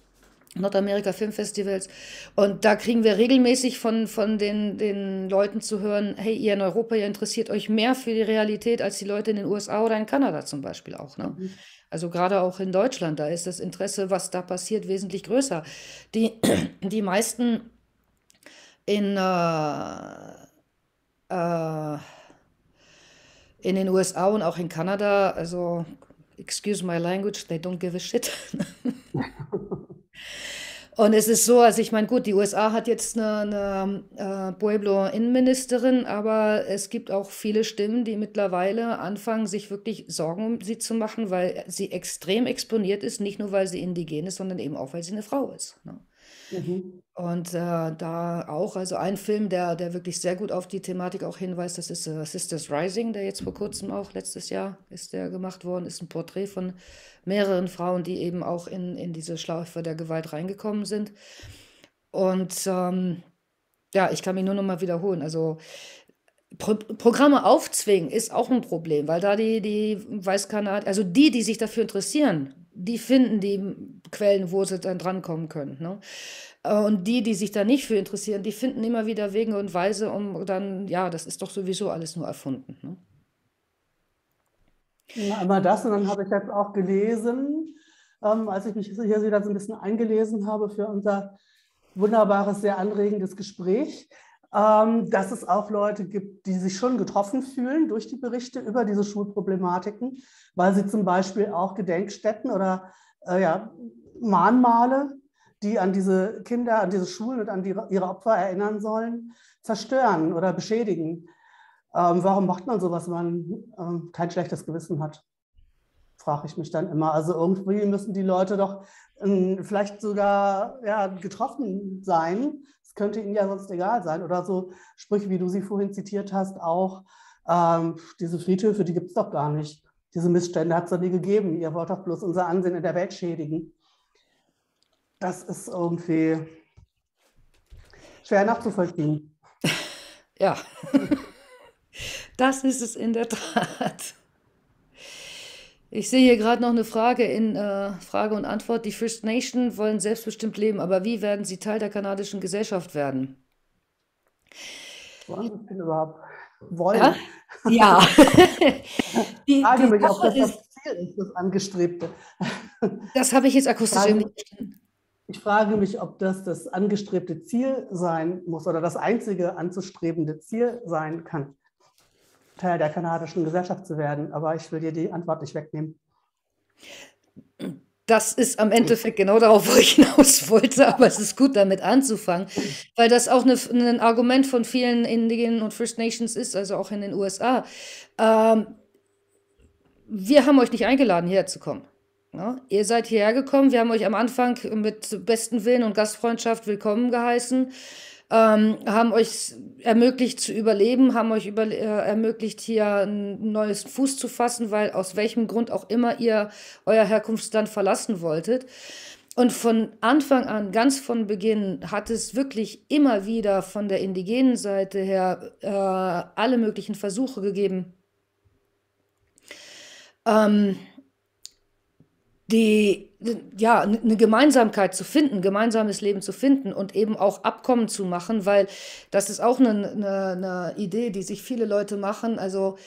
Nordamerika Filmfestivals. Und da kriegen wir regelmäßig von, von den, den Leuten zu hören, hey, ihr in Europa, ihr interessiert euch mehr für die Realität als die Leute in den USA oder in Kanada zum Beispiel auch. Ne? Mhm. Also gerade auch in Deutschland, da ist das Interesse, was da passiert, wesentlich größer. Die, die meisten in, äh, äh, in den USA und auch in Kanada, also excuse my language, they don't give a shit. Und es ist so, also ich meine, gut, die USA hat jetzt eine, eine äh, Pueblo-Innenministerin, aber es gibt auch viele Stimmen, die mittlerweile anfangen, sich wirklich Sorgen um sie zu machen, weil sie extrem exponiert ist, nicht nur weil sie indigen ist, sondern eben auch, weil sie eine Frau ist. Ne? Mhm. Und äh, da auch, also ein Film, der, der wirklich sehr gut auf die Thematik auch hinweist, das ist äh, Sisters Rising, der jetzt vor kurzem auch, letztes Jahr ist der gemacht worden, ist ein Porträt von mehreren Frauen, die eben auch in, in diese Schlaufe der Gewalt reingekommen sind. Und ähm, ja, ich kann mich nur noch mal wiederholen. Also Pro Programme aufzwingen ist auch ein Problem, weil da die, die Weißkanadier, also die, die sich dafür interessieren, die finden die Quellen, wo sie dann drankommen können. Ne? Äh, und die, die sich da nicht für interessieren, die finden immer wieder Wege und Weise, um dann, ja, das ist doch sowieso alles nur erfunden. Ne? Ja, einmal das, und dann habe ich jetzt auch gelesen, ähm, als ich mich hier wieder so ein bisschen eingelesen habe für unser wunderbares, sehr anregendes Gespräch, dass es auch Leute gibt, die sich schon getroffen fühlen durch die Berichte über diese Schulproblematiken, weil sie zum Beispiel auch Gedenkstätten oder äh, ja, Mahnmale, die an diese Kinder, an diese Schulen und an die, ihre Opfer erinnern sollen, zerstören oder beschädigen. Ähm, warum macht man sowas, wenn man ähm, kein schlechtes Gewissen hat? Frage ich mich dann immer. Also irgendwie müssen die Leute doch ähm, vielleicht sogar ja, getroffen sein. Es könnte ihnen ja sonst egal sein. Oder so Sprüche, wie du sie vorhin zitiert hast, auch ähm, diese Friedhöfe, die gibt es doch gar nicht. Diese Missstände hat es doch nie gegeben. Ihr wollt doch bloß unser Ansehen in der Welt schädigen. Das ist irgendwie schwer nachzuvollziehen. Ja, das ist es in der Tat. Ich sehe hier gerade noch eine Frage in äh, Frage und Antwort. Die First Nation wollen selbstbestimmt leben, aber wie werden sie Teil der kanadischen Gesellschaft werden? Wollen sie denn überhaupt? Wollen? Ja. die, frage mich, ob das das Ziel ist, das Angestrebte. Das habe ich jetzt akustisch frage, nicht verstanden. Ich frage mich, ob das das angestrebte Ziel sein muss oder das einzige anzustrebende Ziel sein kann. Teil der kanadischen Gesellschaft zu werden. Aber ich will dir die Antwort nicht wegnehmen. Das ist am Endeffekt genau darauf, wo ich hinaus wollte, aber es ist gut, damit anzufangen, weil das auch eine, ein Argument von vielen Indigenen und First Nations ist, also auch in den USA. Ähm, wir haben euch nicht eingeladen, hierher zu kommen. Ja, ihr seid hierher gekommen, wir haben euch am Anfang mit besten Willen und Gastfreundschaft willkommen geheißen ähm, haben euch ermöglicht zu überleben, haben euch über, äh, ermöglicht, hier ein neues Fuß zu fassen, weil aus welchem Grund auch immer ihr euer Herkunftsland verlassen wolltet. Und von Anfang an, ganz von Beginn, hat es wirklich immer wieder von der indigenen Seite her äh, alle möglichen Versuche gegeben, ähm, die ja, eine Gemeinsamkeit zu finden, ein gemeinsames Leben zu finden und eben auch Abkommen zu machen, weil das ist auch eine, eine, eine Idee, die sich viele Leute machen. Also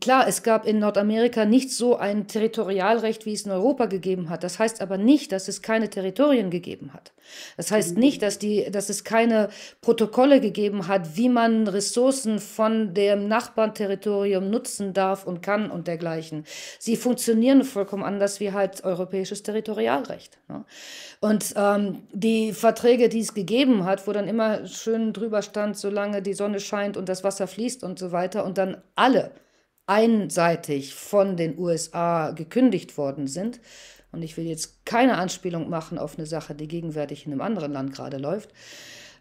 klar, es gab in Nordamerika nicht so ein Territorialrecht, wie es in Europa gegeben hat. Das heißt aber nicht, dass es keine Territorien gegeben hat. Das heißt nicht, dass, die, dass es keine Protokolle gegeben hat, wie man Ressourcen von dem Nachbarterritorium nutzen darf und kann und dergleichen. Sie funktionieren vollkommen anders wie halt europäisches Territorialrecht. Ne? Und ähm, die Verträge, die es gegeben hat, wo dann immer schön drüber stand, solange die Sonne scheint und das Wasser fließt und so weiter und dann alle einseitig von den USA gekündigt worden sind. Und ich will jetzt keine Anspielung machen auf eine Sache, die gegenwärtig in einem anderen Land gerade läuft.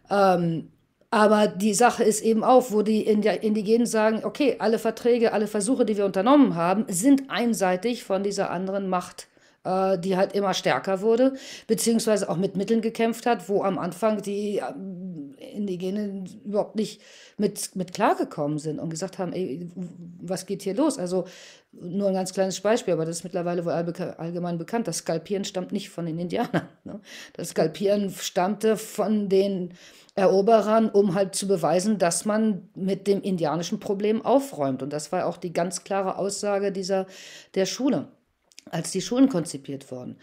Ähm, aber die Sache ist eben auch, wo die Indigenen sagen, okay, alle Verträge, alle Versuche, die wir unternommen haben, sind einseitig von dieser anderen Macht äh, die halt immer stärker wurde, beziehungsweise auch mit Mitteln gekämpft hat, wo am Anfang die ähm, Indigenen überhaupt nicht mit, mit klargekommen sind und gesagt haben, ey, was geht hier los? Also nur ein ganz kleines Beispiel, aber das ist mittlerweile wohl allgemein bekannt. Das Skalpieren stammt nicht von den Indianern. Ne? Das Skalpieren stammte von den Eroberern, um halt zu beweisen, dass man mit dem indianischen Problem aufräumt. Und das war auch die ganz klare Aussage dieser, der Schule als die Schulen konzipiert wurden.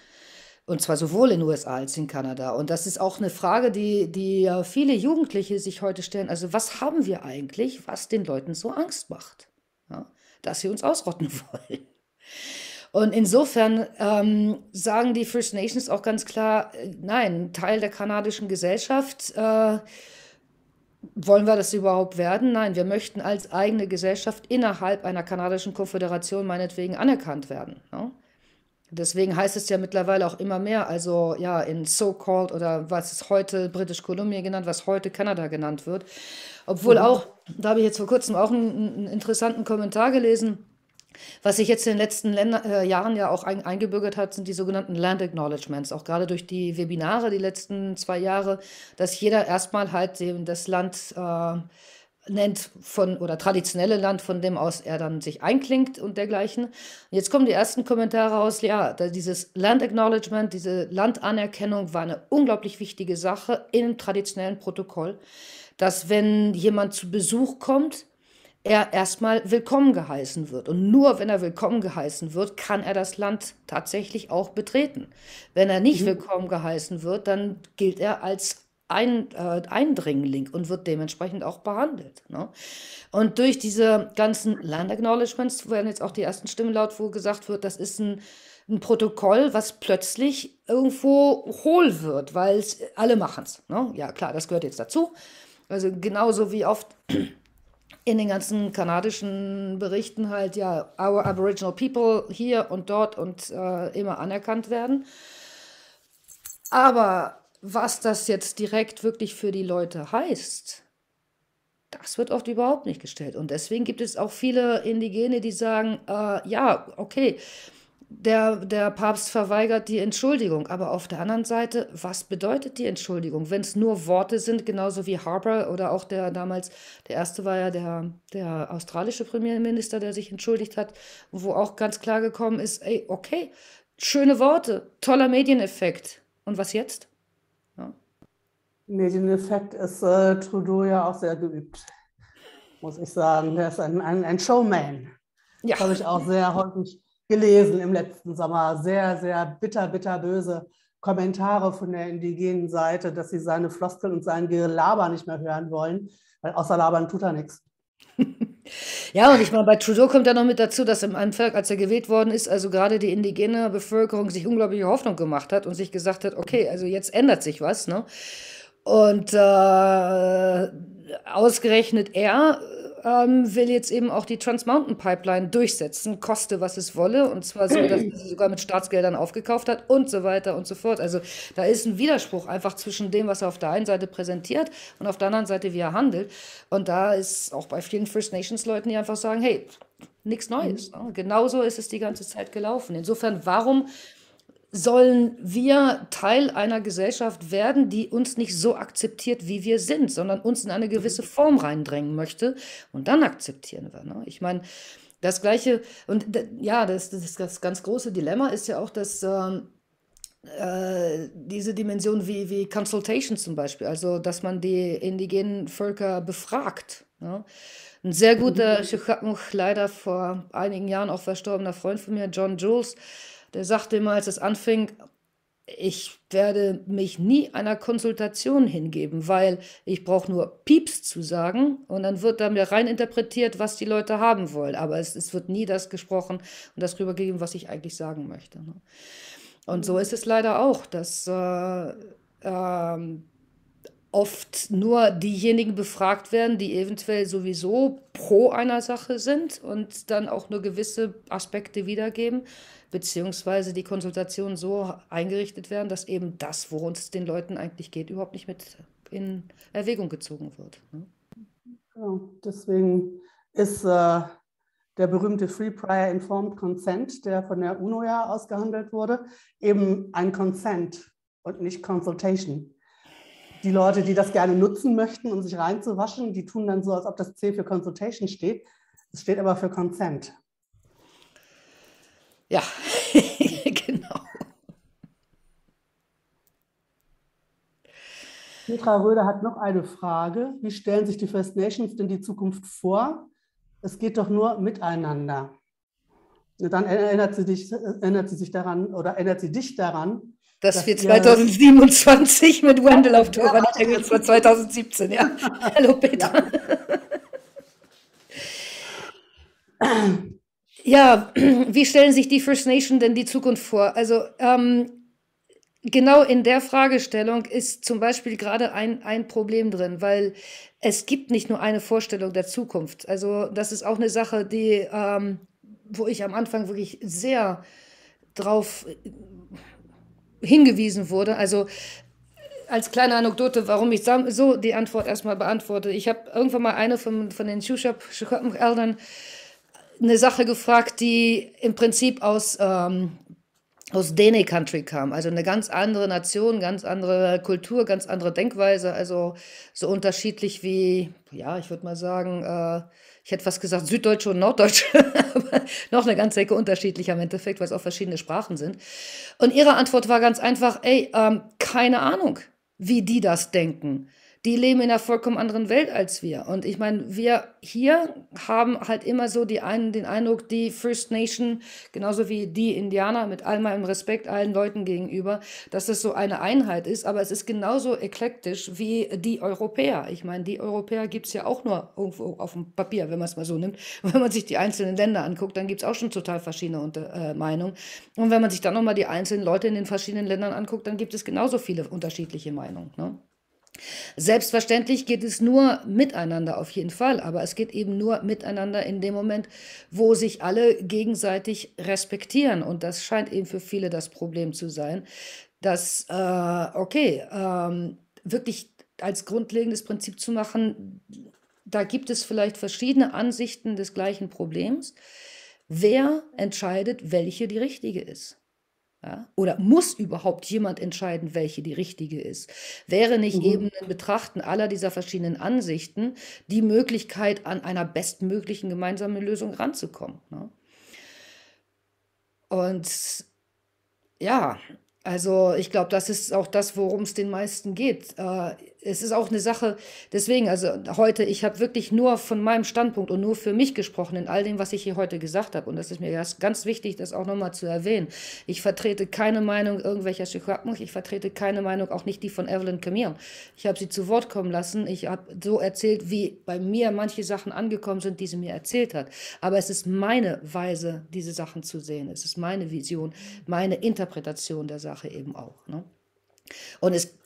Und zwar sowohl in den USA als in Kanada. Und das ist auch eine Frage, die, die viele Jugendliche sich heute stellen. Also was haben wir eigentlich, was den Leuten so Angst macht? Ja, dass sie uns ausrotten wollen. Und insofern ähm, sagen die First Nations auch ganz klar, äh, nein, Teil der kanadischen Gesellschaft. Äh, wollen wir das überhaupt werden? Nein, wir möchten als eigene Gesellschaft innerhalb einer kanadischen Konföderation meinetwegen anerkannt werden. Ja? Deswegen heißt es ja mittlerweile auch immer mehr, also ja, in so-called oder was ist heute British Columbia genannt, was heute Kanada genannt wird. Obwohl mhm. auch, da habe ich jetzt vor kurzem auch einen, einen interessanten Kommentar gelesen, was sich jetzt in den letzten Länder, äh, Jahren ja auch ein, eingebürgert hat, sind die sogenannten Land Acknowledgements. Auch gerade durch die Webinare die letzten zwei Jahre, dass jeder erstmal halt das Land äh, nennt von oder traditionelle Land, von dem aus er dann sich einklingt und dergleichen. Und jetzt kommen die ersten Kommentare raus, ja, dieses Land Acknowledgement, diese Landanerkennung war eine unglaublich wichtige Sache im traditionellen Protokoll, dass wenn jemand zu Besuch kommt, er erstmal willkommen geheißen wird. Und nur wenn er willkommen geheißen wird, kann er das Land tatsächlich auch betreten. Wenn er nicht mhm. willkommen geheißen wird, dann gilt er als ein, äh, Eindringling und wird dementsprechend auch behandelt. Ne? Und durch diese ganzen Land Acknowledgements werden jetzt auch die ersten Stimmen laut, wo gesagt wird, das ist ein, ein Protokoll, was plötzlich irgendwo hohl wird, weil alle machen es. Ne? Ja, klar, das gehört jetzt dazu. Also genauso wie oft in den ganzen kanadischen Berichten halt ja our Aboriginal People hier und dort und äh, immer anerkannt werden. Aber was das jetzt direkt wirklich für die Leute heißt, das wird oft überhaupt nicht gestellt. Und deswegen gibt es auch viele Indigene, die sagen, äh, ja, okay, der, der Papst verweigert die Entschuldigung. Aber auf der anderen Seite, was bedeutet die Entschuldigung? Wenn es nur Worte sind, genauso wie Harper oder auch der damals, der erste war ja der, der australische Premierminister, der sich entschuldigt hat, wo auch ganz klar gekommen ist, ey, okay, schöne Worte, toller Medieneffekt. Und was jetzt? Ja. Medieneffekt ist äh, Trudeau ja auch sehr geübt, muss ich sagen. Der ist ein, ein, ein Showman. Ja. Das habe ich auch sehr häufig gelesen im letzten Sommer. Sehr, sehr bitter, bitter böse Kommentare von der indigenen Seite, dass sie seine Floskeln und sein Gelaber nicht mehr hören wollen, weil außer Labern tut er nichts. Ja, und ich meine, bei Trudeau kommt ja noch mit dazu, dass im Anfang, als er gewählt worden ist, also gerade die indigene Bevölkerung sich unglaubliche Hoffnung gemacht hat und sich gesagt hat, okay, also jetzt ändert sich was, ne? Und äh, ausgerechnet er ähm, will jetzt eben auch die Trans Mountain Pipeline durchsetzen, koste was es wolle, und zwar so, dass sie sogar mit Staatsgeldern aufgekauft hat und so weiter und so fort. Also da ist ein Widerspruch einfach zwischen dem, was er auf der einen Seite präsentiert und auf der anderen Seite, wie er handelt. Und da ist auch bei vielen First Nations Leuten, die einfach sagen, hey, nichts Neues. Mhm. Genauso ist es die ganze Zeit gelaufen. Insofern, warum sollen wir Teil einer Gesellschaft werden, die uns nicht so akzeptiert, wie wir sind, sondern uns in eine gewisse Form reindrängen möchte. Und dann akzeptieren wir. Ne? Ich meine, das Gleiche, und ja, das, das, das ganz große Dilemma ist ja auch, dass ähm, äh, diese Dimension wie, wie Consultation zum Beispiel, also dass man die indigenen Völker befragt. Ne? Ein sehr guter, ich habe leider vor einigen Jahren auch verstorbener Freund von mir, John Jules, der sagte immer, als es anfing, ich werde mich nie einer Konsultation hingeben, weil ich brauche nur Pieps zu sagen und dann wird da mir rein interpretiert, was die Leute haben wollen. Aber es, es wird nie das gesprochen und das rübergegeben, was ich eigentlich sagen möchte. Ne? Und so ist es leider auch, dass äh, äh, oft nur diejenigen befragt werden, die eventuell sowieso pro einer Sache sind und dann auch nur gewisse Aspekte wiedergeben beziehungsweise die Konsultationen so eingerichtet werden, dass eben das, worum es den Leuten eigentlich geht, überhaupt nicht mit in Erwägung gezogen wird. Ne? Genau, deswegen ist äh, der berühmte Free Prior Informed Consent, der von der UNO ja ausgehandelt wurde, eben ein Consent und nicht Consultation. Die Leute, die das gerne nutzen möchten, um sich reinzuwaschen, die tun dann so, als ob das C für Consultation steht. Es steht aber für Consent. Ja, genau. Petra Röder hat noch eine Frage. Wie stellen sich die First Nations denn die Zukunft vor? Es geht doch nur miteinander. Dann erinnert sie, dich, erinnert sie sich daran oder erinnert sie dich daran, dass, dass wir 2027 mit Wendell auf Tour waren. Ich denke, das war 2017, ja. Hallo Petra. Ja. Ja, wie stellen sich die First Nation denn die Zukunft vor? Also ähm, genau in der Fragestellung ist zum Beispiel gerade ein, ein Problem drin, weil es gibt nicht nur eine Vorstellung der Zukunft. Also das ist auch eine Sache, die, ähm, wo ich am Anfang wirklich sehr drauf hingewiesen wurde. Also als kleine Anekdote, warum ich so die Antwort erstmal beantworte. Ich habe irgendwann mal eine von, von den Schuschap-Eltern eine Sache gefragt, die im Prinzip aus, ähm, aus Dene Country kam. Also eine ganz andere Nation, ganz andere Kultur, ganz andere Denkweise. Also so unterschiedlich wie, ja, ich würde mal sagen, äh, ich hätte fast gesagt Süddeutsche und Norddeutsche, aber noch eine ganze Ecke unterschiedlicher im Endeffekt, weil es auch verschiedene Sprachen sind. Und ihre Antwort war ganz einfach, ey, ähm, keine Ahnung, wie die das denken die leben in einer vollkommen anderen Welt als wir. Und ich meine, wir hier haben halt immer so die einen, den Eindruck, die First Nation, genauso wie die Indianer, mit all meinem Respekt allen Leuten gegenüber, dass es so eine Einheit ist. Aber es ist genauso eklektisch wie die Europäer. Ich meine, die Europäer gibt es ja auch nur irgendwo auf dem Papier, wenn man es mal so nimmt. Wenn man sich die einzelnen Länder anguckt, dann gibt es auch schon total verschiedene äh, Meinungen. Und wenn man sich dann nochmal die einzelnen Leute in den verschiedenen Ländern anguckt, dann gibt es genauso viele unterschiedliche Meinungen. Ne? Selbstverständlich geht es nur miteinander auf jeden Fall, aber es geht eben nur miteinander in dem Moment, wo sich alle gegenseitig respektieren. Und das scheint eben für viele das Problem zu sein, dass, äh, okay, ähm, wirklich als grundlegendes Prinzip zu machen, da gibt es vielleicht verschiedene Ansichten des gleichen Problems. Wer entscheidet, welche die richtige ist? Ja? Oder muss überhaupt jemand entscheiden, welche die richtige ist? Wäre nicht mhm. eben im Betrachten aller dieser verschiedenen Ansichten die Möglichkeit, an einer bestmöglichen gemeinsamen Lösung ranzukommen? Ne? Und ja, also ich glaube, das ist auch das, worum es den meisten geht. Äh, es ist auch eine Sache, deswegen, also heute, ich habe wirklich nur von meinem Standpunkt und nur für mich gesprochen in all dem, was ich hier heute gesagt habe. Und das ist mir ganz wichtig, das auch nochmal zu erwähnen. Ich vertrete keine Meinung irgendwelcher Chihuahuas, ich vertrete keine Meinung, auch nicht die von Evelyn Camille. Ich habe sie zu Wort kommen lassen. Ich habe so erzählt, wie bei mir manche Sachen angekommen sind, die sie mir erzählt hat. Aber es ist meine Weise, diese Sachen zu sehen. Es ist meine Vision, meine Interpretation der Sache eben auch. Ne? Und es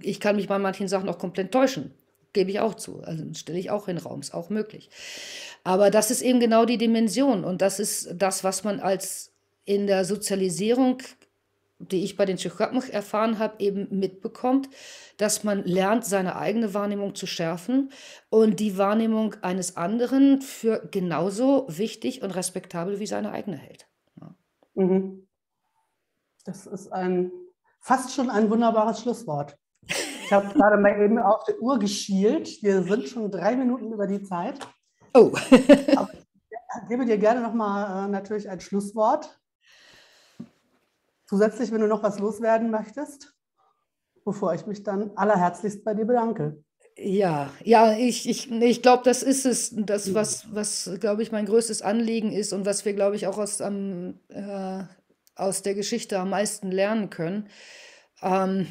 ich kann mich bei manchen Sachen auch komplett täuschen. Gebe ich auch zu. Also stelle ich auch in den Raum, ist auch möglich. Aber das ist eben genau die Dimension. Und das ist das, was man als in der Sozialisierung, die ich bei den Tschechotmach erfahren habe, eben mitbekommt, dass man lernt, seine eigene Wahrnehmung zu schärfen und die Wahrnehmung eines anderen für genauso wichtig und respektabel wie seine eigene hält. Ja. Mhm. Das ist ein fast schon ein wunderbares Schlusswort. Ich habe gerade mal eben auf die Uhr geschielt. Wir sind schon drei Minuten über die Zeit. Oh. Aber ich gebe dir gerne nochmal äh, natürlich ein Schlusswort. Zusätzlich, wenn du noch was loswerden möchtest, bevor ich mich dann allerherzlichst bei dir bedanke. Ja, ja, ich, ich, ich glaube, das ist es, das, was, was glaube ich, mein größtes Anliegen ist und was wir, glaube ich, auch aus, ähm, äh, aus der Geschichte am meisten lernen können. Ähm,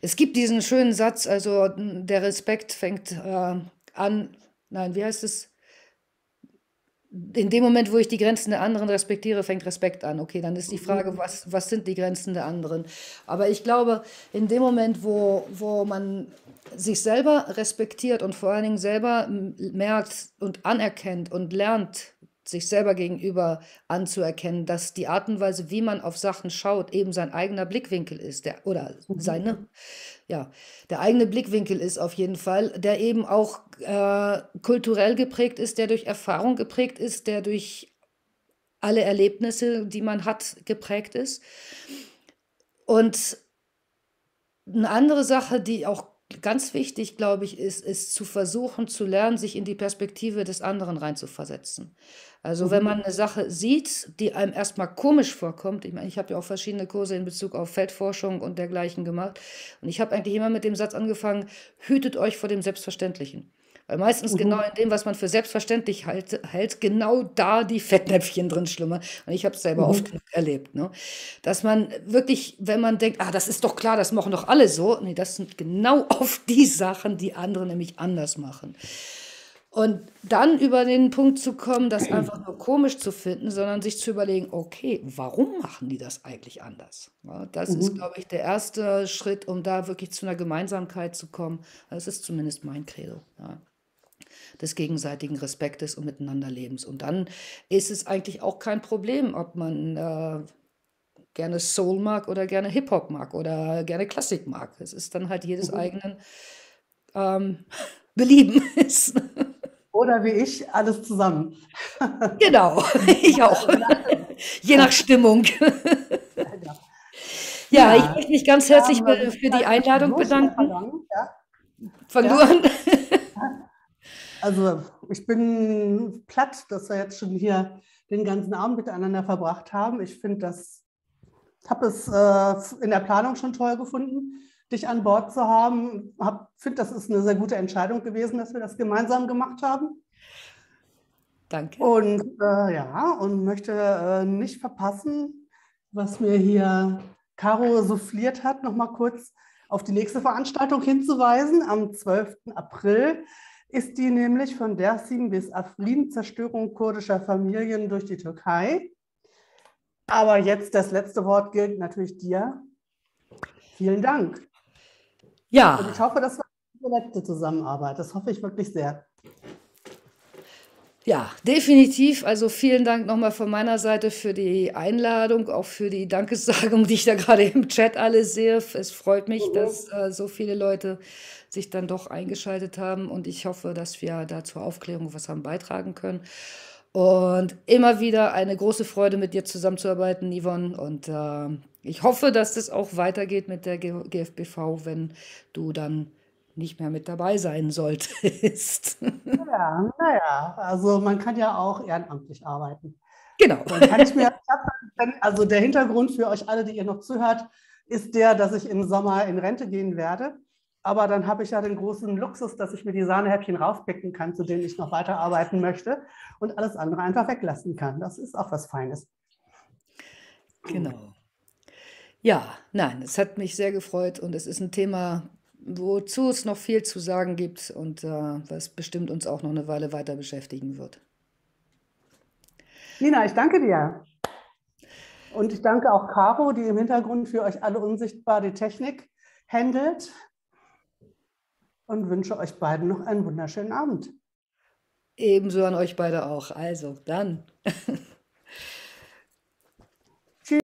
es gibt diesen schönen Satz, also der Respekt fängt äh, an, nein, wie heißt es? In dem Moment, wo ich die Grenzen der anderen respektiere, fängt Respekt an. Okay, dann ist die Frage, was, was sind die Grenzen der anderen? Aber ich glaube, in dem Moment, wo, wo man sich selber respektiert und vor allen Dingen selber merkt und anerkennt und lernt, sich selber gegenüber anzuerkennen, dass die Art und Weise, wie man auf Sachen schaut, eben sein eigener Blickwinkel ist, der, oder mhm. seine, ja, der eigene Blickwinkel ist auf jeden Fall, der eben auch äh, kulturell geprägt ist, der durch Erfahrung geprägt ist, der durch alle Erlebnisse, die man hat, geprägt ist. Und eine andere Sache, die auch ganz wichtig, glaube ich, ist, ist zu versuchen zu lernen, sich in die Perspektive des anderen reinzuversetzen. Also wenn mhm. man eine Sache sieht, die einem erstmal komisch vorkommt, ich meine, ich habe ja auch verschiedene Kurse in Bezug auf Feldforschung und dergleichen gemacht und ich habe eigentlich immer mit dem Satz angefangen, hütet euch vor dem Selbstverständlichen. Weil meistens mhm. genau in dem, was man für selbstverständlich halt, hält, genau da die Fettnäpfchen drin schlummern. Und ich habe es selber mhm. oft erlebt. Ne? Dass man wirklich, wenn man denkt, ah, das ist doch klar, das machen doch alle so. Nee, das sind genau oft die Sachen, die andere nämlich anders machen. Und dann über den Punkt zu kommen, das einfach nur komisch zu finden, sondern sich zu überlegen, okay, warum machen die das eigentlich anders? Ja, das mhm. ist, glaube ich, der erste Schritt, um da wirklich zu einer Gemeinsamkeit zu kommen. Das ist zumindest mein Credo. Ja. des gegenseitigen Respektes und Miteinanderlebens. Und dann ist es eigentlich auch kein Problem, ob man äh, gerne Soul mag oder gerne Hip-Hop mag oder gerne Klassik mag. Es ist dann halt jedes Mhm. eigenen ähm, Belieben ist. Oder wie ich, alles zusammen. Genau, ich auch. Je nach Stimmung. Ja, ich möchte mich ganz herzlich für die Einladung bedanken. Fang du an. Also ich bin platt, dass wir jetzt schon hier den ganzen Abend miteinander verbracht haben. Ich finde das, habe es äh, in der Planung schon toll gefunden, dich an Bord zu haben. Ich finde, das ist eine sehr gute Entscheidung gewesen, dass wir das gemeinsam gemacht haben. Danke. Und äh, ja, und möchte äh, nicht verpassen, was mir hier Caro souffliert hat, nochmal kurz auf die nächste Veranstaltung hinzuweisen. Am 12. April ist die nämlich von Dersim bis Afrin, Zerstörung kurdischer Familien durch die Türkei. Aber jetzt das letzte Wort gilt natürlich dir. Vielen Dank. Und Ja, ich hoffe, das war die letzte Zusammenarbeit. Das hoffe ich wirklich sehr. ja, definitiv. Also vielen Dank nochmal von meiner Seite für die Einladung, auch für die Dankessagung, die ich da gerade im Chat alle sehe. Es freut mich, dass äh, so viele Leute sich dann doch eingeschaltet haben und ich hoffe, dass wir da zur Aufklärung was haben beitragen können. Und immer wieder eine große Freude, mit dir zusammenzuarbeiten, Yvonne. Und äh, ich hoffe, dass das auch weitergeht mit der GFBV, wenn du dann nicht mehr mit dabei sein solltest. Ja, naja, also man kann ja auch ehrenamtlich arbeiten. genau. Dann kann ich mir, also der Hintergrund für euch alle, die ihr noch zuhört, ist der, dass ich im Sommer in Rente gehen werde. Aber dann habe ich ja den großen Luxus, dass ich mir die Sahnehäppchen rauspicken kann, zu denen ich noch weiterarbeiten möchte und alles andere einfach weglassen kann. Das ist auch was Feines. Genau. Ja, nein, es hat mich sehr gefreut und es ist ein Thema, wozu es noch viel zu sagen gibt und äh, was bestimmt uns auch noch eine Weile weiter beschäftigen wird. Nina, ich danke dir. Und ich danke auch Caro, die im Hintergrund für euch alle unsichtbar die Technik handelt. Und wünsche euch beiden noch einen wunderschönen Abend. Ebenso an euch beide auch. Also, dann.